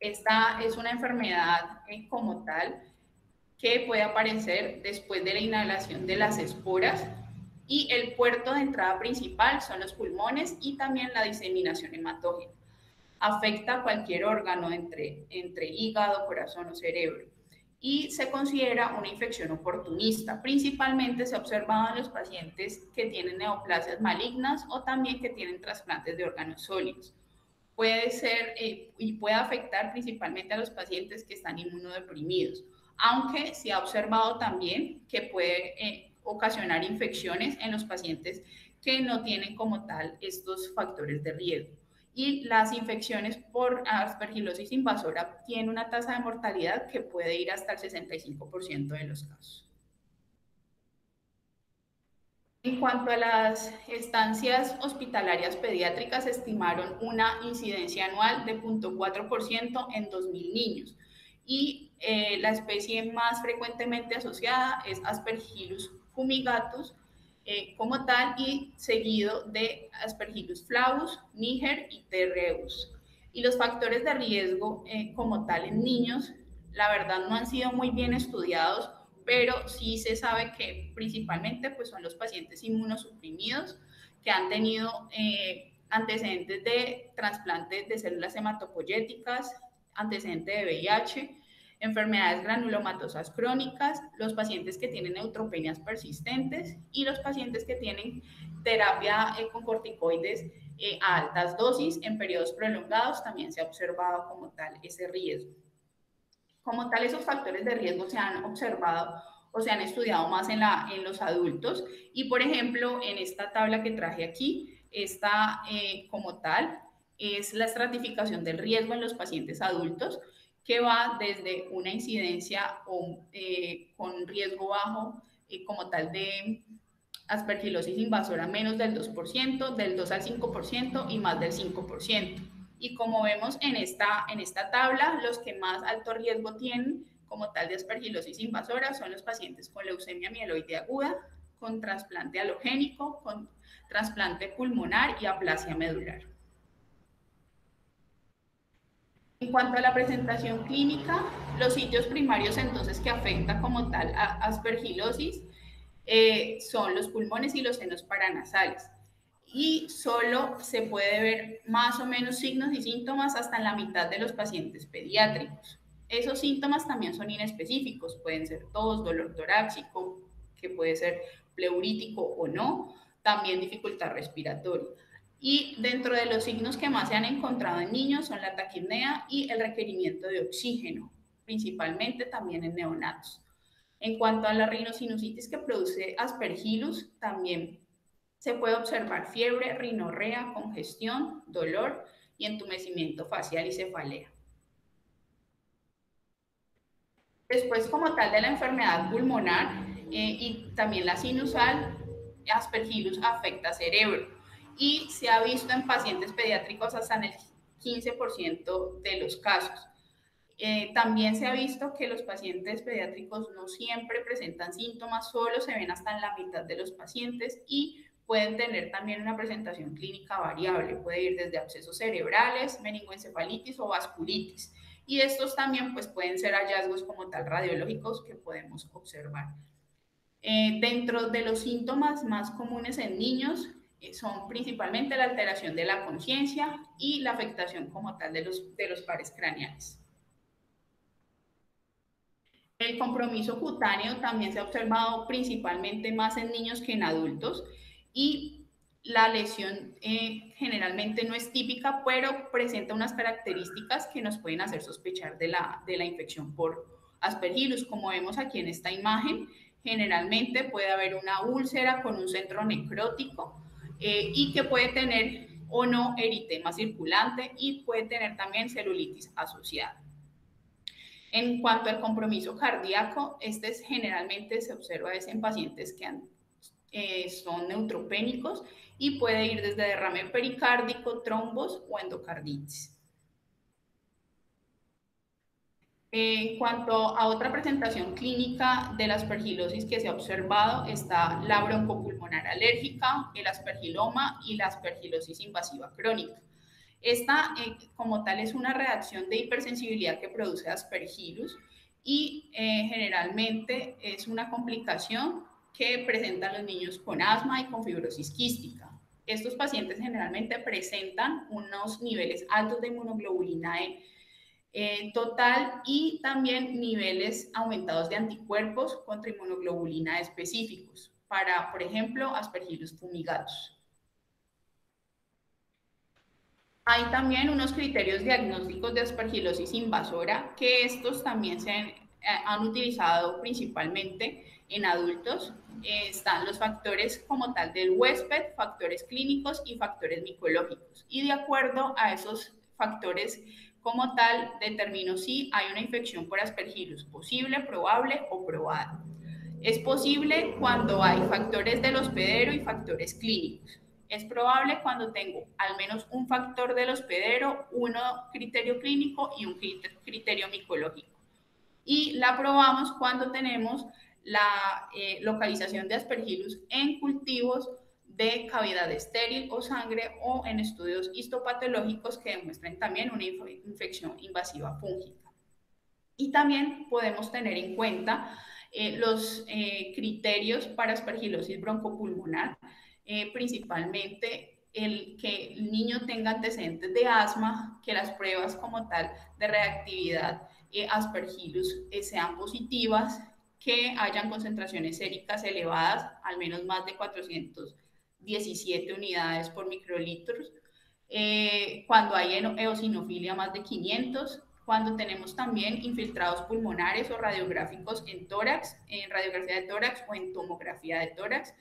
Esta es una enfermedad eh, como tal que puede aparecer después de la inhalación de las esporas y el puerto de entrada principal son los pulmones y también la diseminación hematógena. Afecta cualquier órgano entre, entre hígado, corazón o cerebro y se considera una infección oportunista. Principalmente se ha observado en los pacientes que tienen neoplasias malignas o también que tienen trasplantes de órganos sólidos puede ser eh, y puede afectar principalmente a los pacientes que están inmunodeprimidos, aunque se ha observado también que puede eh, ocasionar infecciones en los pacientes que no tienen como tal estos factores de riesgo. Y las infecciones por aspergilosis invasora tienen una tasa de mortalidad que puede ir hasta el 65% de los casos. En cuanto a las estancias hospitalarias pediátricas, estimaron una incidencia anual de 0.4% en 2.000 niños y eh, la especie más frecuentemente asociada es Aspergillus fumigatus eh, como tal y seguido de Aspergillus flavus, Niger y T. reus. Y los factores de riesgo eh, como tal en niños, la verdad no han sido muy bien estudiados pero sí se sabe que principalmente pues, son los pacientes inmunosuprimidos que han tenido eh, antecedentes de trasplantes de células hematopoyéticas, antecedentes de VIH, enfermedades granulomatosas crónicas, los pacientes que tienen neutropenias persistentes y los pacientes que tienen terapia eh, con corticoides eh, a altas dosis en periodos prolongados, también se ha observado como tal ese riesgo. Como tal, esos factores de riesgo se han observado o se han estudiado más en, la, en los adultos. Y, por ejemplo, en esta tabla que traje aquí, esta eh, como tal es la estratificación del riesgo en los pacientes adultos, que va desde una incidencia eh, con riesgo bajo, eh, como tal de aspergilosis invasora menos del 2%, del 2 al 5% y más del 5%. Y como vemos en esta, en esta tabla, los que más alto riesgo tienen como tal de aspergilosis invasora son los pacientes con leucemia mieloide aguda, con trasplante halogénico, con trasplante pulmonar y aplasia medular. En cuanto a la presentación clínica, los sitios primarios entonces que afectan como tal a aspergilosis eh, son los pulmones y los senos paranasales y solo se puede ver más o menos signos y síntomas hasta en la mitad de los pacientes pediátricos. Esos síntomas también son inespecíficos, pueden ser tos, dolor torácico, que puede ser pleurítico o no, también dificultad respiratoria. Y dentro de los signos que más se han encontrado en niños son la taquipnea y el requerimiento de oxígeno, principalmente también en neonatos. En cuanto a la rinosinusitis que produce aspergillus, también se puede observar fiebre, rinorrea, congestión, dolor y entumecimiento facial y cefalea. Después, como tal de la enfermedad pulmonar eh, y también la sinusal, aspergillus afecta cerebro y se ha visto en pacientes pediátricos hasta en el 15% de los casos. Eh, también se ha visto que los pacientes pediátricos no siempre presentan síntomas, solo se ven hasta en la mitad de los pacientes y pueden tener también una presentación clínica variable, puede ir desde abscesos cerebrales, meningoencefalitis o vasculitis. Y estos también pues, pueden ser hallazgos como tal radiológicos que podemos observar. Eh, dentro de los síntomas más comunes en niños eh, son principalmente la alteración de la conciencia y la afectación como tal de los, de los pares craneales. El compromiso cutáneo también se ha observado principalmente más en niños que en adultos y la lesión eh, generalmente no es típica, pero presenta unas características que nos pueden hacer sospechar de la, de la infección por aspergillus. Como vemos aquí en esta imagen, generalmente puede haber una úlcera con un centro necrótico eh, y que puede tener o no eritema circulante y puede tener también celulitis asociada. En cuanto al compromiso cardíaco, este es, generalmente se observa en pacientes que eh, son neutropénicos y puede ir desde derrame pericárdico, trombos o endocarditis. En cuanto a otra presentación clínica de la aspergilosis que se ha observado, está la broncopulmonar alérgica, el aspergiloma y la aspergilosis invasiva crónica. Esta, eh, como tal, es una reacción de hipersensibilidad que produce aspergillus y eh, generalmente es una complicación que presentan los niños con asma y con fibrosis quística. Estos pacientes generalmente presentan unos niveles altos de inmunoglobulina E eh, total y también niveles aumentados de anticuerpos contra inmunoglobulina específicos para, por ejemplo, aspergillus fumigatus. Hay también unos criterios diagnósticos de aspergilosis invasora que estos también se han, eh, utilizado principalmente en adultos. Eh, están los factores como tal del huésped, factores clínicos y factores micológicos. Y de acuerdo a esos factores como tal, determino si hay una infección por aspergillus posible, probable o probada. Es posible cuando hay factores del hospedero y factores clínicos. Es probable cuando tengo al menos un factor del hospedero, uno criterio clínico y un criterio micológico. Y la probamos cuando tenemos la eh, localización de aspergillus en cultivos de cavidad estéril o sangre o en estudios histopatológicos que demuestren también una infección invasiva fúngica. Y también podemos tener en cuenta eh, los eh, criterios para aspergilosis broncopulmonar, eh, principalmente el que el niño tenga antecedentes de asma, que las pruebas como tal de reactividad aspergillus sean positivas, que hayan concentraciones séricas elevadas, al menos más de 400 17 unidades por microlitros. Eh, cuando hay eosinofilia más de 500, cuando tenemos también infiltrados pulmonares o radiográficos en tórax, en radiografía de tórax o en tomografía de tórax,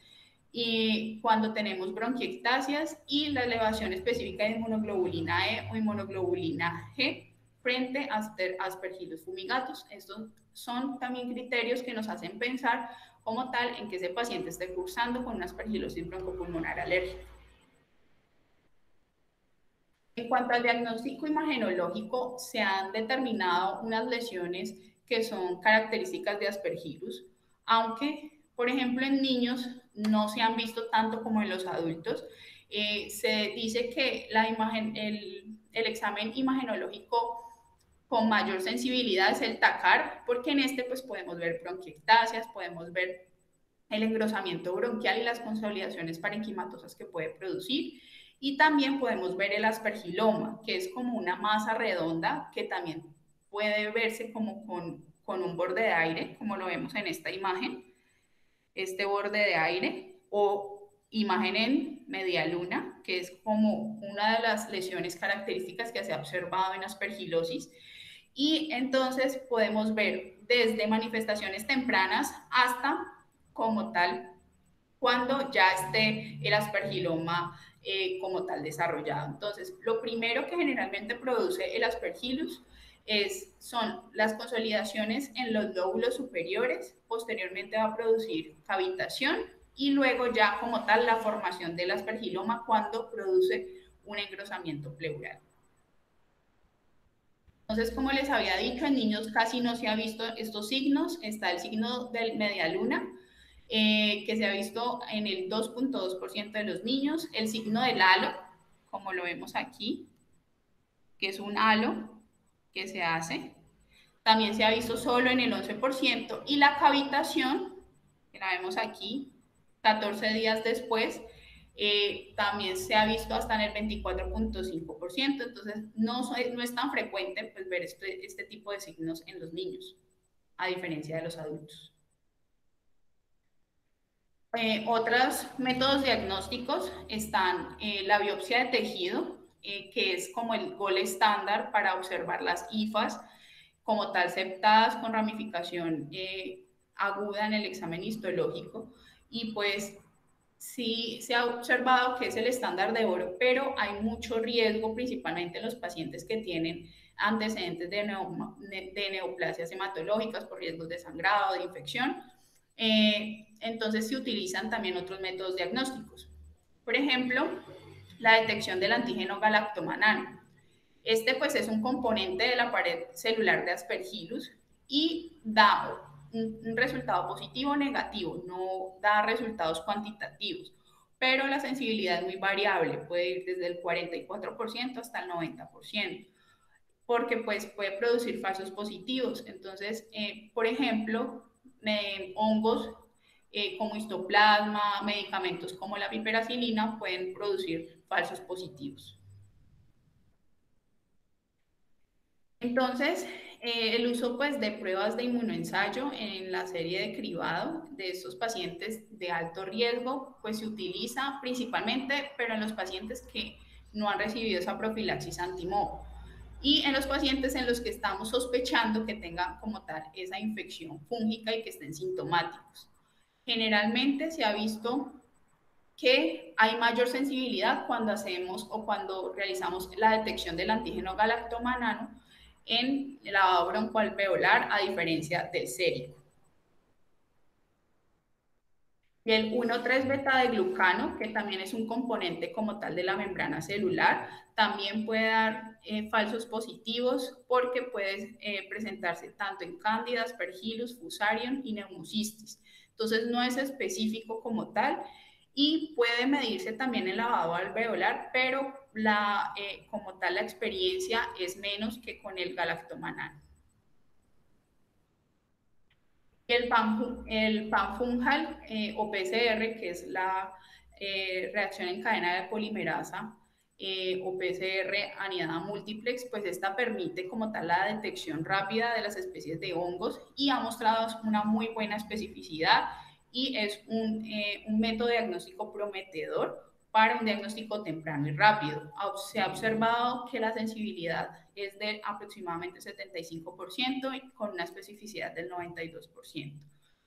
y cuando tenemos bronquiectasias y la elevación específica de inmunoglobulina E o inmunoglobulina G frente a aspergillus fumigatus. Estos son también criterios que nos hacen pensar como tal en que ese paciente esté cursando con una aspergilosis broncopulmonar alérgica. En cuanto al diagnóstico imagenológico, se han determinado unas lesiones que son características de aspergillus, aunque, por ejemplo, en niños no se han visto tanto como en los adultos. Eh, se dice que la imagen, el, el examen imagenológico con mayor sensibilidad es el TACAR, porque en este pues podemos ver bronquiectasias, podemos ver el engrosamiento bronquial y las consolidaciones parenquimatosas que puede producir. Y también podemos ver el aspergiloma, que es como una masa redonda que también puede verse como con, con un borde de aire, como lo vemos en esta imagen, este borde de aire, o imagen en media luna, que es como una de las lesiones características que se ha observado en aspergilosis y entonces podemos ver desde manifestaciones tempranas hasta como tal cuando ya esté el aspergiloma eh, como tal desarrollado. Entonces, lo primero que generalmente produce el aspergillus es, son las consolidaciones en los lóbulos superiores, posteriormente va a producir cavitación y luego ya como tal la formación del aspergiloma cuando produce un engrosamiento pleural. Entonces, como les había dicho, en niños casi no se ha visto estos signos. Está el signo del media luna, eh, que se ha visto en el 2.2% de los niños. El signo del halo, como lo vemos aquí, que es un halo que se hace. También se ha visto solo en el 11%. Y la cavitación, que la vemos aquí, 14 días después, eh, también se ha visto hasta en el 24.5%, entonces no, no es tan frecuente pues, ver este, este tipo de signos en los niños. a diferencia de los adultos. Eh, otros métodos diagnósticos están eh, la biopsia de tejido, eh, que es como el gol estándar para observar las IFAs, como tal septadas con ramificación aguda en el examen histológico. Y pues sí se ha observado que es el estándar de oro, pero hay mucho riesgo, principalmente en los pacientes que tienen antecedentes de, neoplasias hematológicas por riesgos de sangrado, de infección. Eh, entonces se utilizan también otros métodos diagnósticos. Por ejemplo, la detección del antígeno galactomanano. Este pues es un componente de la pared celular de Aspergillus y da un, resultado positivo o negativo, no da resultados cuantitativos, pero la sensibilidad es muy variable, puede ir desde el 44% hasta el 90%, porque pues puede producir falsos positivos. Entonces, eh, por ejemplo, hongos eh, como histoplasma, medicamentos como la piperacilina pueden producir falsos positivos. Entonces, eh, el uso pues, de pruebas de inmunoensayo en la serie de cribado de estos pacientes de alto riesgo, pues se utiliza principalmente, pero en los pacientes que no han recibido esa profilaxis antimoho y en los pacientes en los que estamos sospechando que tengan como tal esa infección fúngica y que estén sintomáticos. Generalmente se ha visto que hay mayor sensibilidad cuando hacemos o cuando realizamos la detección del antígeno galactomanano en lavado broncoalveolar a diferencia del sérico. Y el 1,3 beta de glucano, que también es un componente como tal de la membrana celular, también puede dar eh, falsos positivos porque puede eh, presentarse tanto en cándida, aspergillus, fusarium y neumocistis. Entonces no es específico como tal y puede medirse también el lavado alveolar, pero la, eh, como tal la experiencia es menos que con el galactomanano. El, pan, el panfungal eh, o PCR, que es la eh, reacción en cadena de polimerasa o PCR anidada multiplex, pues esta permite como tal la detección rápida de las especies de hongos y ha mostrado una muy buena especificidad y es un, un método diagnóstico prometedor para un diagnóstico temprano y rápido. Se ha observado que la sensibilidad es de aproximadamente 75% y con una especificidad del 92%.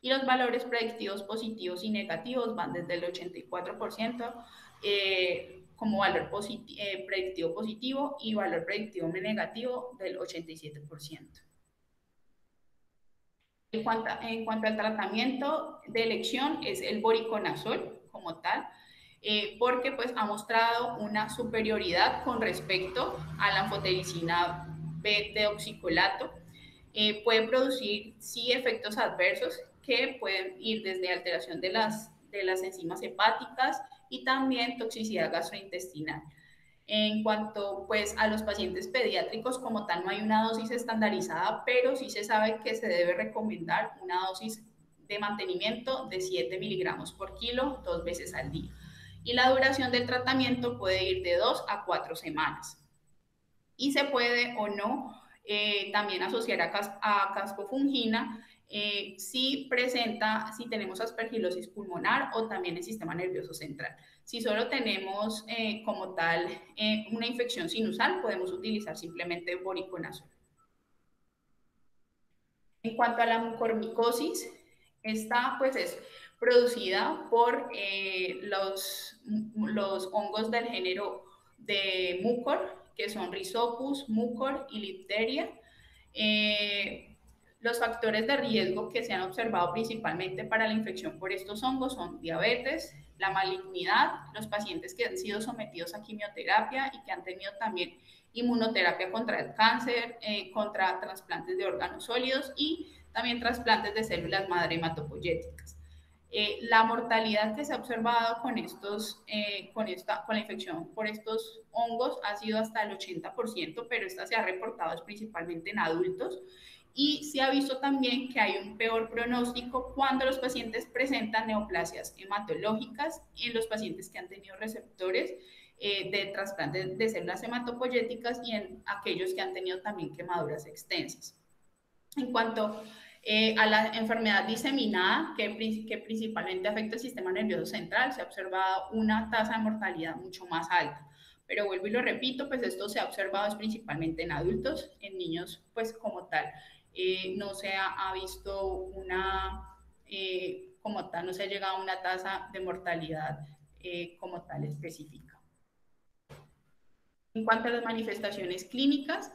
Y los valores predictivos positivos y negativos van desde el 84% eh, como valor eh, predictivo positivo y valor predictivo negativo del 87%. En cuanto, en cuanto al tratamiento de elección, es el boriconazol como tal, eh, porque pues ha mostrado una superioridad con respecto a la anfotericina B de oxicolato. Eh, producir sí efectos adversos que pueden ir desde alteración de las, de las enzimas hepáticas y también toxicidad gastrointestinal. En cuanto pues a los pacientes pediátricos, como tal, no hay una dosis estandarizada, pero sí se sabe que se debe recomendar una dosis de mantenimiento de 7 miligramos por kilo dos veces al día y la duración del tratamiento puede ir de dos a cuatro semanas. Y se puede o no eh, también asociar a, cas a cascofungina eh, si presenta, si tenemos aspergilosis pulmonar o también el sistema nervioso central. Si solo tenemos eh, como tal una infección sinusal, podemos utilizar simplemente boriconazol. En cuanto a la mucormicosis, esta pues es producida por eh, los, los hongos del género de mucor, que son Rhizopus, mucor y Lipteria. Eh, los factores de riesgo que se han observado principalmente para la infección por estos hongos son diabetes, la malignidad, los pacientes que han sido sometidos a quimioterapia y que han tenido también inmunoterapia contra el cáncer, eh, contra trasplantes de órganos sólidos y también trasplantes de células madre hematopoyéticas. Eh, la mortalidad que se ha observado con, estos, eh, con, esta, con la infección por estos hongos ha sido hasta el 80%, pero esta se ha reportado principalmente en adultos. Y se ha visto también que hay un peor pronóstico cuando los pacientes presentan neoplasias hematológicas en los pacientes que han tenido receptores eh, de trasplantes de células hematopoyéticas y en aquellos que han tenido también quemaduras extensas. En cuanto Eh, a la enfermedad diseminada, que, principalmente afecta el sistema nervioso central, se ha observado una tasa de mortalidad mucho más alta. Pero vuelvo y lo repito, pues esto se ha observado principalmente en adultos, en niños, pues como tal, eh, no se ha, visto una, eh, como tal, no se ha llegado a una tasa de mortalidad como tal específica. En cuanto a las manifestaciones clínicas,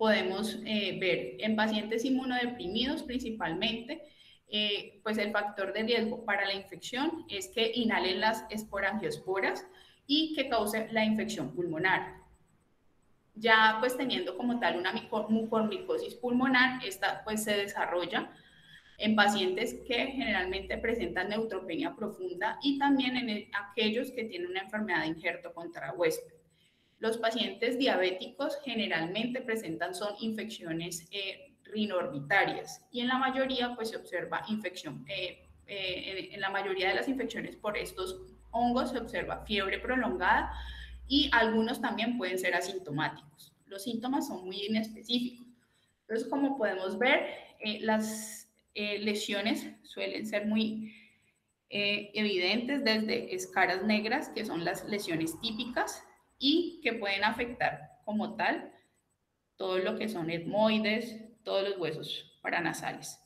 podemos eh, ver en pacientes inmunodeprimidos principalmente, eh, pues el factor de riesgo para la infección es que inhalen las esporangiosporas y que cause la infección pulmonar. Ya pues teniendo como tal una mucormicosis pulmonar, esta pues se desarrolla en pacientes que generalmente presentan neutropenia profunda y también en aquellos que tienen una enfermedad de injerto contra huésped. Los pacientes diabéticos generalmente presentan son infecciones eh, rinorbitarias y en la mayoría pues se observa infección. Eh, eh, en, la mayoría de las infecciones por estos hongos se observa fiebre prolongada y algunos también pueden ser asintomáticos. Los síntomas son muy inespecíficos. Entonces, como podemos ver, las lesiones suelen ser muy evidentes desde escaras negras, que son las lesiones típicas, y que pueden afectar como tal todo lo que son etmoides, todos los huesos paranasales.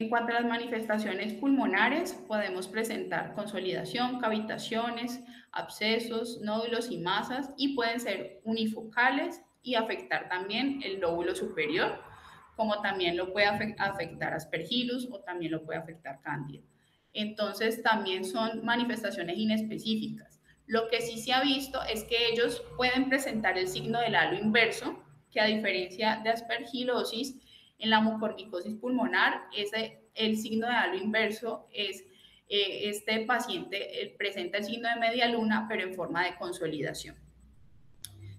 En cuanto a las manifestaciones pulmonares, podemos presentar consolidación, cavitaciones, abscesos, nódulos y masas y pueden ser unifocales y afectar también el lóbulo superior, como también lo puede afectar aspergillus o también lo puede afectar cándida entonces también son manifestaciones inespecíficas. Lo que sí se ha visto es que ellos pueden presentar el signo del halo inverso, que a diferencia de aspergilosis, en la mucormicosis pulmonar, ese, el signo de halo inverso es, eh, este paciente eh, presenta el signo de media luna, pero en forma de consolidación.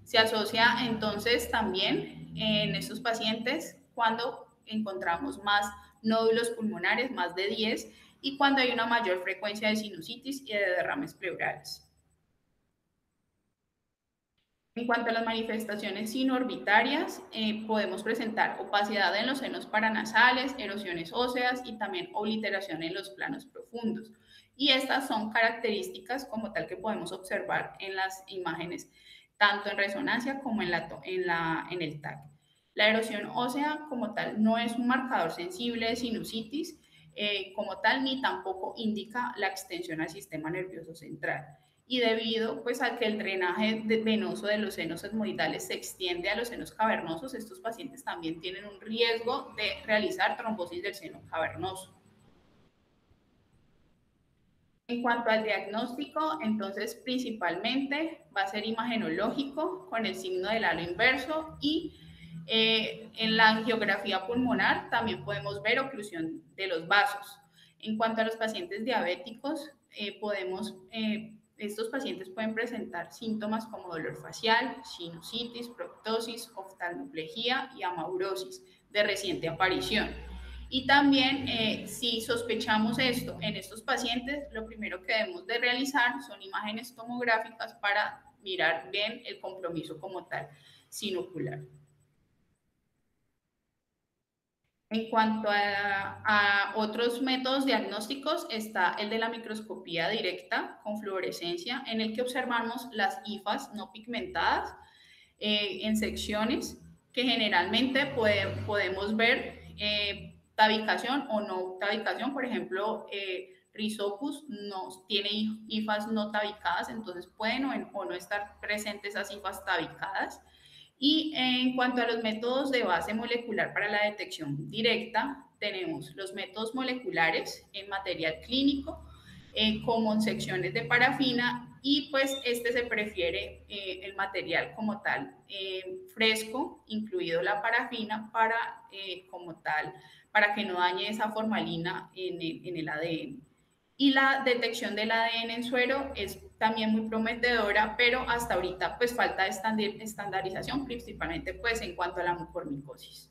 Se asocia entonces también en estos pacientes cuando encontramos más nódulos pulmonares, más de 10, y cuando hay una mayor frecuencia de sinusitis y de derrames pleurales. En cuanto a las manifestaciones sinorbitarias, eh, podemos presentar opacidad en los senos paranasales, erosiones óseas y también obliteración en los planos profundos. Y estas son características como tal que podemos observar en las imágenes, tanto en resonancia como en, la, en, el TAC. La erosión ósea como tal no es un marcador sensible de sinusitis, eh, como tal, ni tampoco indica la extensión al sistema nervioso central. Y debido pues, a que el drenaje venoso de los senos etmoidales se extiende a los senos cavernosos, estos pacientes también tienen un riesgo de realizar trombosis del seno cavernoso. En cuanto al diagnóstico, entonces principalmente va a ser imagenológico con el signo del halo inverso y eh, en la angiografía pulmonar también podemos ver oclusión de los vasos. En cuanto a los pacientes diabéticos, eh, podemos, eh, estos pacientes pueden presentar síntomas como dolor facial, sinusitis, proctosis, oftalmoplejía y amaurosis de reciente aparición. Y también, si sospechamos esto en estos pacientes, lo primero que debemos de realizar son imágenes tomográficas para mirar bien el compromiso como tal sinocular. En cuanto a, otros métodos diagnósticos, está el de la microscopía directa con fluorescencia, en el que observamos las hifas no pigmentadas eh, en secciones que generalmente podemos ver eh, tabicación o no tabicación. Por ejemplo, eh, Rhizopus no, tiene hifas no tabicadas, entonces pueden o, no estar presentes esas hifas tabicadas. Y en cuanto a los métodos de base molecular para la detección directa, tenemos los métodos moleculares en material clínico, eh, como secciones de parafina, y pues este se prefiere eh, el material como tal eh, fresco, incluido la parafina, para como tal, para que no dañe esa formalina en el ADN. Y la detección del ADN en suero es también muy prometedora, pero hasta ahorita pues falta estandarización, principalmente pues en cuanto a la mucormicosis.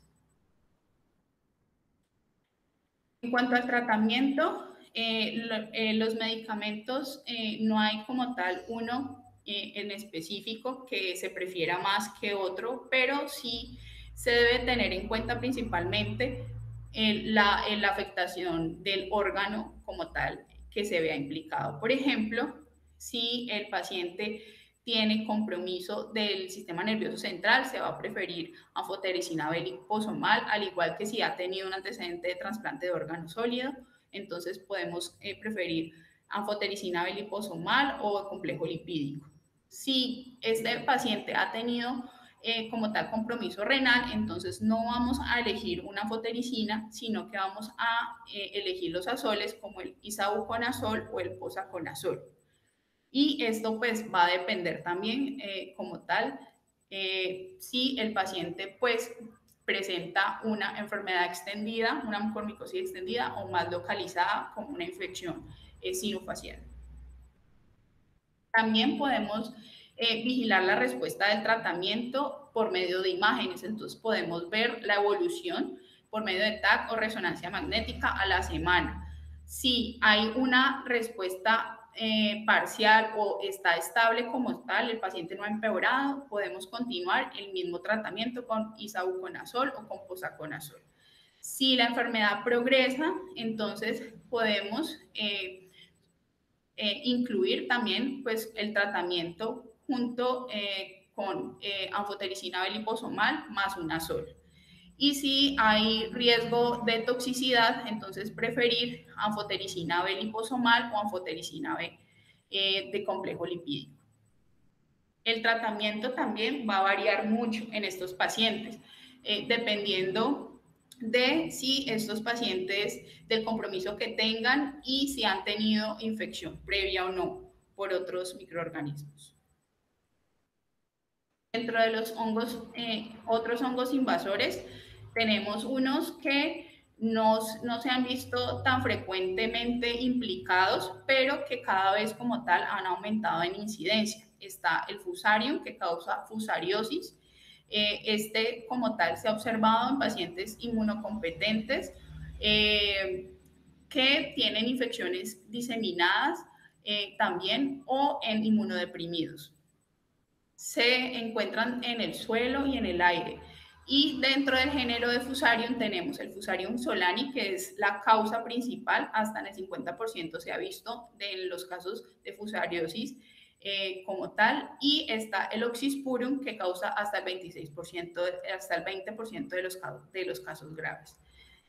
En cuanto al tratamiento, eh, eh, los medicamentos eh, no hay como tal uno en específico que se prefiera más que otro, pero sí se debe tener en cuenta principalmente la, la afectación del órgano como tal que se vea implicado. Por ejemplo, si el paciente tiene compromiso del sistema nervioso central, se va a preferir anfotericina B liposomal, al igual que si ha tenido un antecedente de trasplante de órgano sólido, entonces podemos eh, preferir anfotericina B liposomal o complejo lipídico. Si este paciente ha tenido eh, como tal compromiso renal, entonces no vamos a elegir una anfotericina, sino que vamos a eh, elegir los azoles como el isavuconazol o el posaconazol. Y esto pues va a depender también eh, como tal si el paciente pues presenta una enfermedad extendida, una mucormicosis extendida o más localizada como una infección sinofacial. También podemos eh, vigilar la respuesta del tratamiento por medio de imágenes. Entonces podemos ver la evolución por medio de TAC o resonancia magnética a la semana. Si hay una respuesta eh, parcial o está estable como tal, el paciente no ha empeorado, podemos continuar el mismo tratamiento con isavuconazol o con posaconazol. Si la enfermedad progresa, entonces podemos eh, incluir también pues, el tratamiento junto eh, con eh, anfotericina liposomal más una sol. Y si hay riesgo de toxicidad, entonces preferir anfotericina B liposomal o anfotericina B eh, de complejo lipídico. El tratamiento también va a variar mucho en estos pacientes, dependiendo de si estos pacientes del compromiso que tengan y si han tenido infección previa o no por otros microorganismos. Dentro de los hongos, eh, otros hongos invasores, tenemos unos que no, no, se han visto tan frecuentemente implicados, pero que cada vez como tal han aumentado en incidencia. Está el fusarium, que causa fusariosis. Eh, este como tal se ha observado en pacientes inmunocompetentes eh, que tienen infecciones diseminadas también o en inmunodeprimidos se encuentran en el suelo y en el aire. Y dentro del género de Fusarium tenemos el Fusarium solani, que es la causa principal, hasta en el 50% se ha visto de los casos de fusariosis eh, como tal, y está el Oxyspurium, que causa hasta el 26%, hasta el 20% de los, de los casos graves.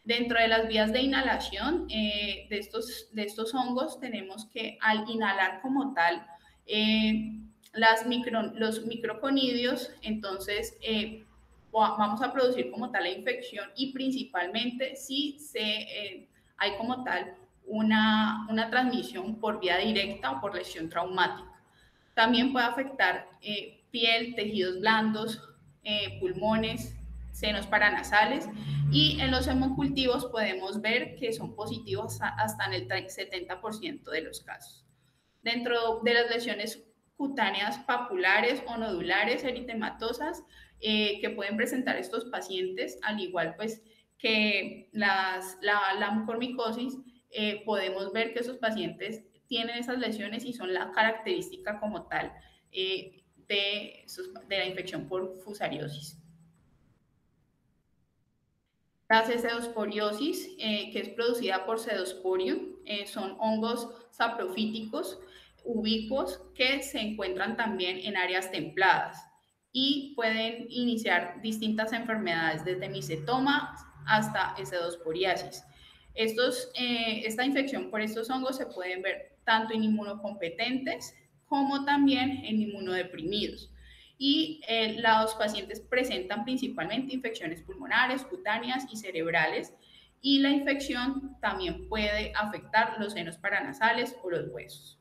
Dentro de las vías de inhalación eh, de, estos, de estos hongos, tenemos que al inhalar como tal, eh, las micro, los microconidios, entonces eh, vamos a producir como tal la infección y principalmente si se, eh, hay como tal una, una, transmisión por vía directa o por lesión traumática. También puede afectar eh, piel, tejidos blandos, pulmones, senos paranasales y en los hemocultivos podemos ver que son positivos hasta en el 70% de los casos. Dentro de las lesiones cutáneas papulares o nodulares eritematosas eh, que pueden presentar estos pacientes, al igual pues que las, la, la eh, podemos ver que esos pacientes tienen esas lesiones y son la característica como tal eh, de, de, la infección por fusariosis. La cedosporiosis, que es producida por cedosporium, son hongos saprofíticos ubicuos que se encuentran también en áreas templadas y pueden iniciar distintas enfermedades desde micetoma hasta S2-poriasis. Estos, eh, esta infección por estos hongos se pueden ver tanto en inmunocompetentes como también en inmunodeprimidos. Y eh, los pacientes presentan principalmente infecciones pulmonares, cutáneas y cerebrales. Y la infección también puede afectar los senos paranasales o los huesos.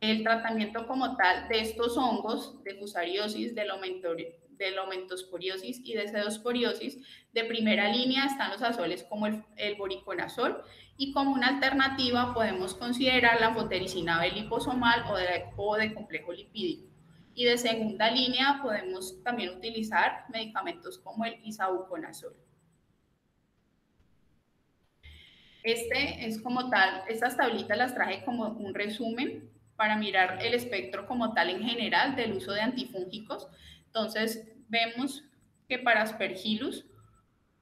El tratamiento como tal de estos hongos, de fusariosis, de, lomentosporiosis y de sedosporiosis, de primera línea están los azoles como el, boriconazol y como una alternativa podemos considerar la fotericina B liposomal o de, o de complejo lipídico. Y de segunda línea podemos también utilizar medicamentos como el isavuconazol. Este es como tal, estas tablitas las traje como un resumen para mirar el espectro como tal en general del uso de antifúngicos. Entonces, vemos que para aspergillus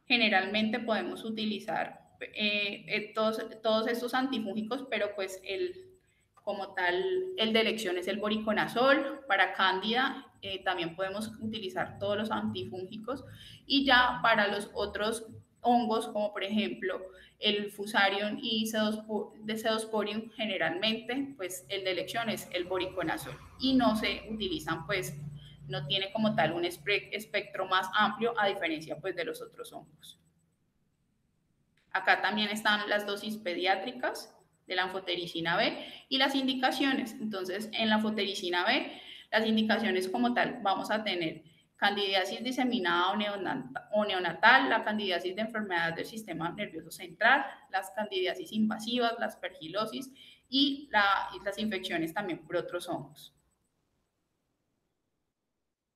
generalmente podemos utilizar eh, eh, todos, todos estos antifúngicos, pero pues el, como tal, el de elección es el boriconazol. Para cándida eh, también podemos utilizar todos los antifúngicos. Y ya para los otros hongos, como por ejemplo el fusarium y de cedosporium, generalmente, pues el de elección es el boriconazol. Y no se utilizan, pues, no tiene como tal un espectro más amplio a diferencia pues de los otros hongos. Acá también están las dosis pediátricas de la anfotericina B y las indicaciones. Entonces, en la anfotericina B, las indicaciones como tal, vamos a tener candidiasis diseminada o neonatal, la candidiasis de enfermedad del sistema nervioso central, las candidiasis invasivas, la aspergilosis y, las infecciones también por otros hongos.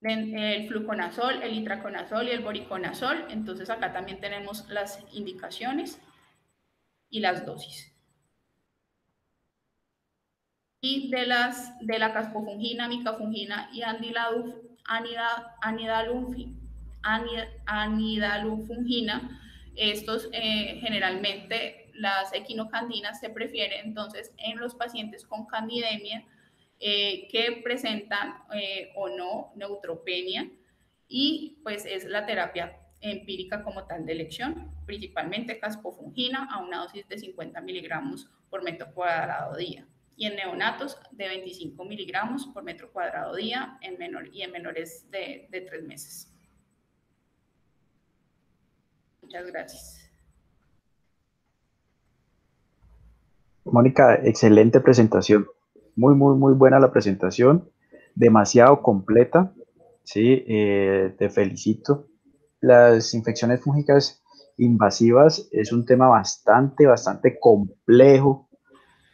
El fluconazol, el itraconazol y el boriconazol, entonces acá también tenemos las indicaciones y las dosis y de, las, de la caspofungina, micafungina y anidalufungina. Estos eh, generalmente las equinocandinas se prefieren entonces en los pacientes con candidemia eh, que presentan eh, o no neutropenia y pues es la terapia empírica como tal de elección, principalmente caspofungina a una dosis de 50 miligramos por metro cuadrado día y en neonatos de 25 miligramos por metro cuadrado día en menor, y en menores de, de tres meses. Muchas gracias. Mónica, excelente presentación. Muy, muy, muy buena la presentación. Demasiado completa. Sí, eh, te felicito. Las infecciones fúngicas invasivas es un tema bastante, bastante complejo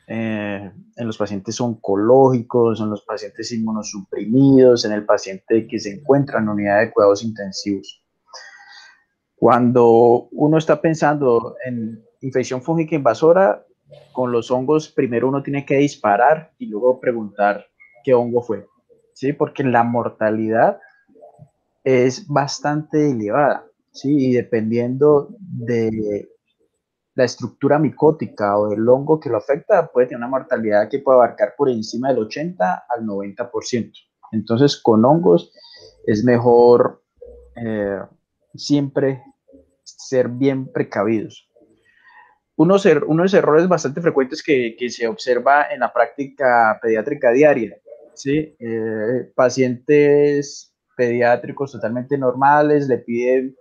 eh, en los pacientes oncológicos, en los pacientes inmunosuprimidos, en el paciente que se encuentra en unidad de cuidados intensivos. Cuando uno está pensando en infección fúngica invasora, con los hongos primero uno tiene que disparar y luego preguntar qué hongo fue, ¿sí? Porque la mortalidad es bastante elevada, ¿sí? Y dependiendo de la estructura micótica o del hongo que lo afecta puede tener una mortalidad que puede abarcar por encima del 80 al 90%. Entonces, con hongos es mejor eh, siempre ser bien precavidos. Er, unos errores bastante frecuentes que, que, se observa en la práctica pediátrica diaria. ¿sí? Eh, pacientes pediátricos totalmente normales le piden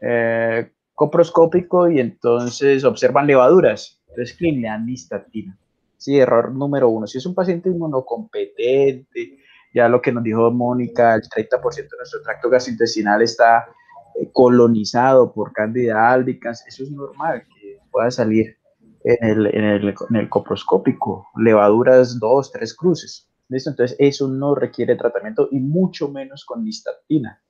eh, coproscópico y entonces observan levaduras. Entonces, clean le dan nistatina. Sí, error número uno. Si es un paciente inmunocompetente, ya lo que nos dijo Mónica, el 30% de nuestro tracto gastrointestinal está eh, colonizado por Candida albicans, eso es normal que pueda salir en el, en el, en el coproscópico, levaduras dos, tres cruces. ¿Listo? Entonces, eso no requiere tratamiento y mucho menos con nistatina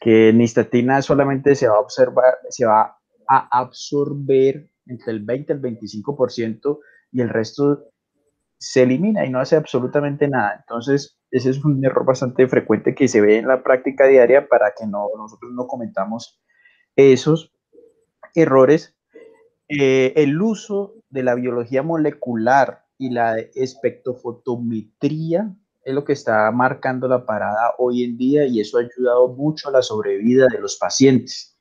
que nistatina solamente se va a observar, se va a absorber entre el 20 y el 25% y el resto se elimina y no hace absolutamente nada. Entonces, ese es un error bastante frecuente que se ve en la práctica diaria para que no, nosotros no comentamos esos errores. Eh, el uso de la biología molecular y la espectrofotometría es lo que está marcando la parada hoy en día y eso ha ayudado mucho a la sobrevida de los pacientes.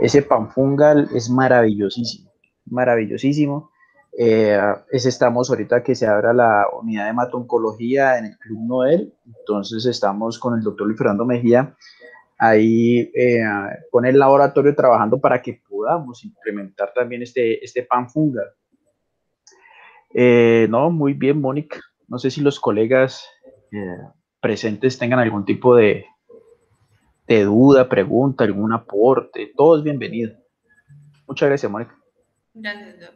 Ese panfungal es maravillosísimo, maravillosísimo. Eh, estamos ahorita que se abra la unidad de hematoncología en el Club Noel, entonces estamos con el doctor Luis Fernando Mejía ahí eh, con el laboratorio trabajando para que podamos implementar también este, este panfungal. Eh, no, muy bien, Mónica. No sé si los colegas eh, presentes tengan algún tipo de, de duda, pregunta, algún aporte. Todo es bienvenido. Muchas gracias, Mónica. Gracias,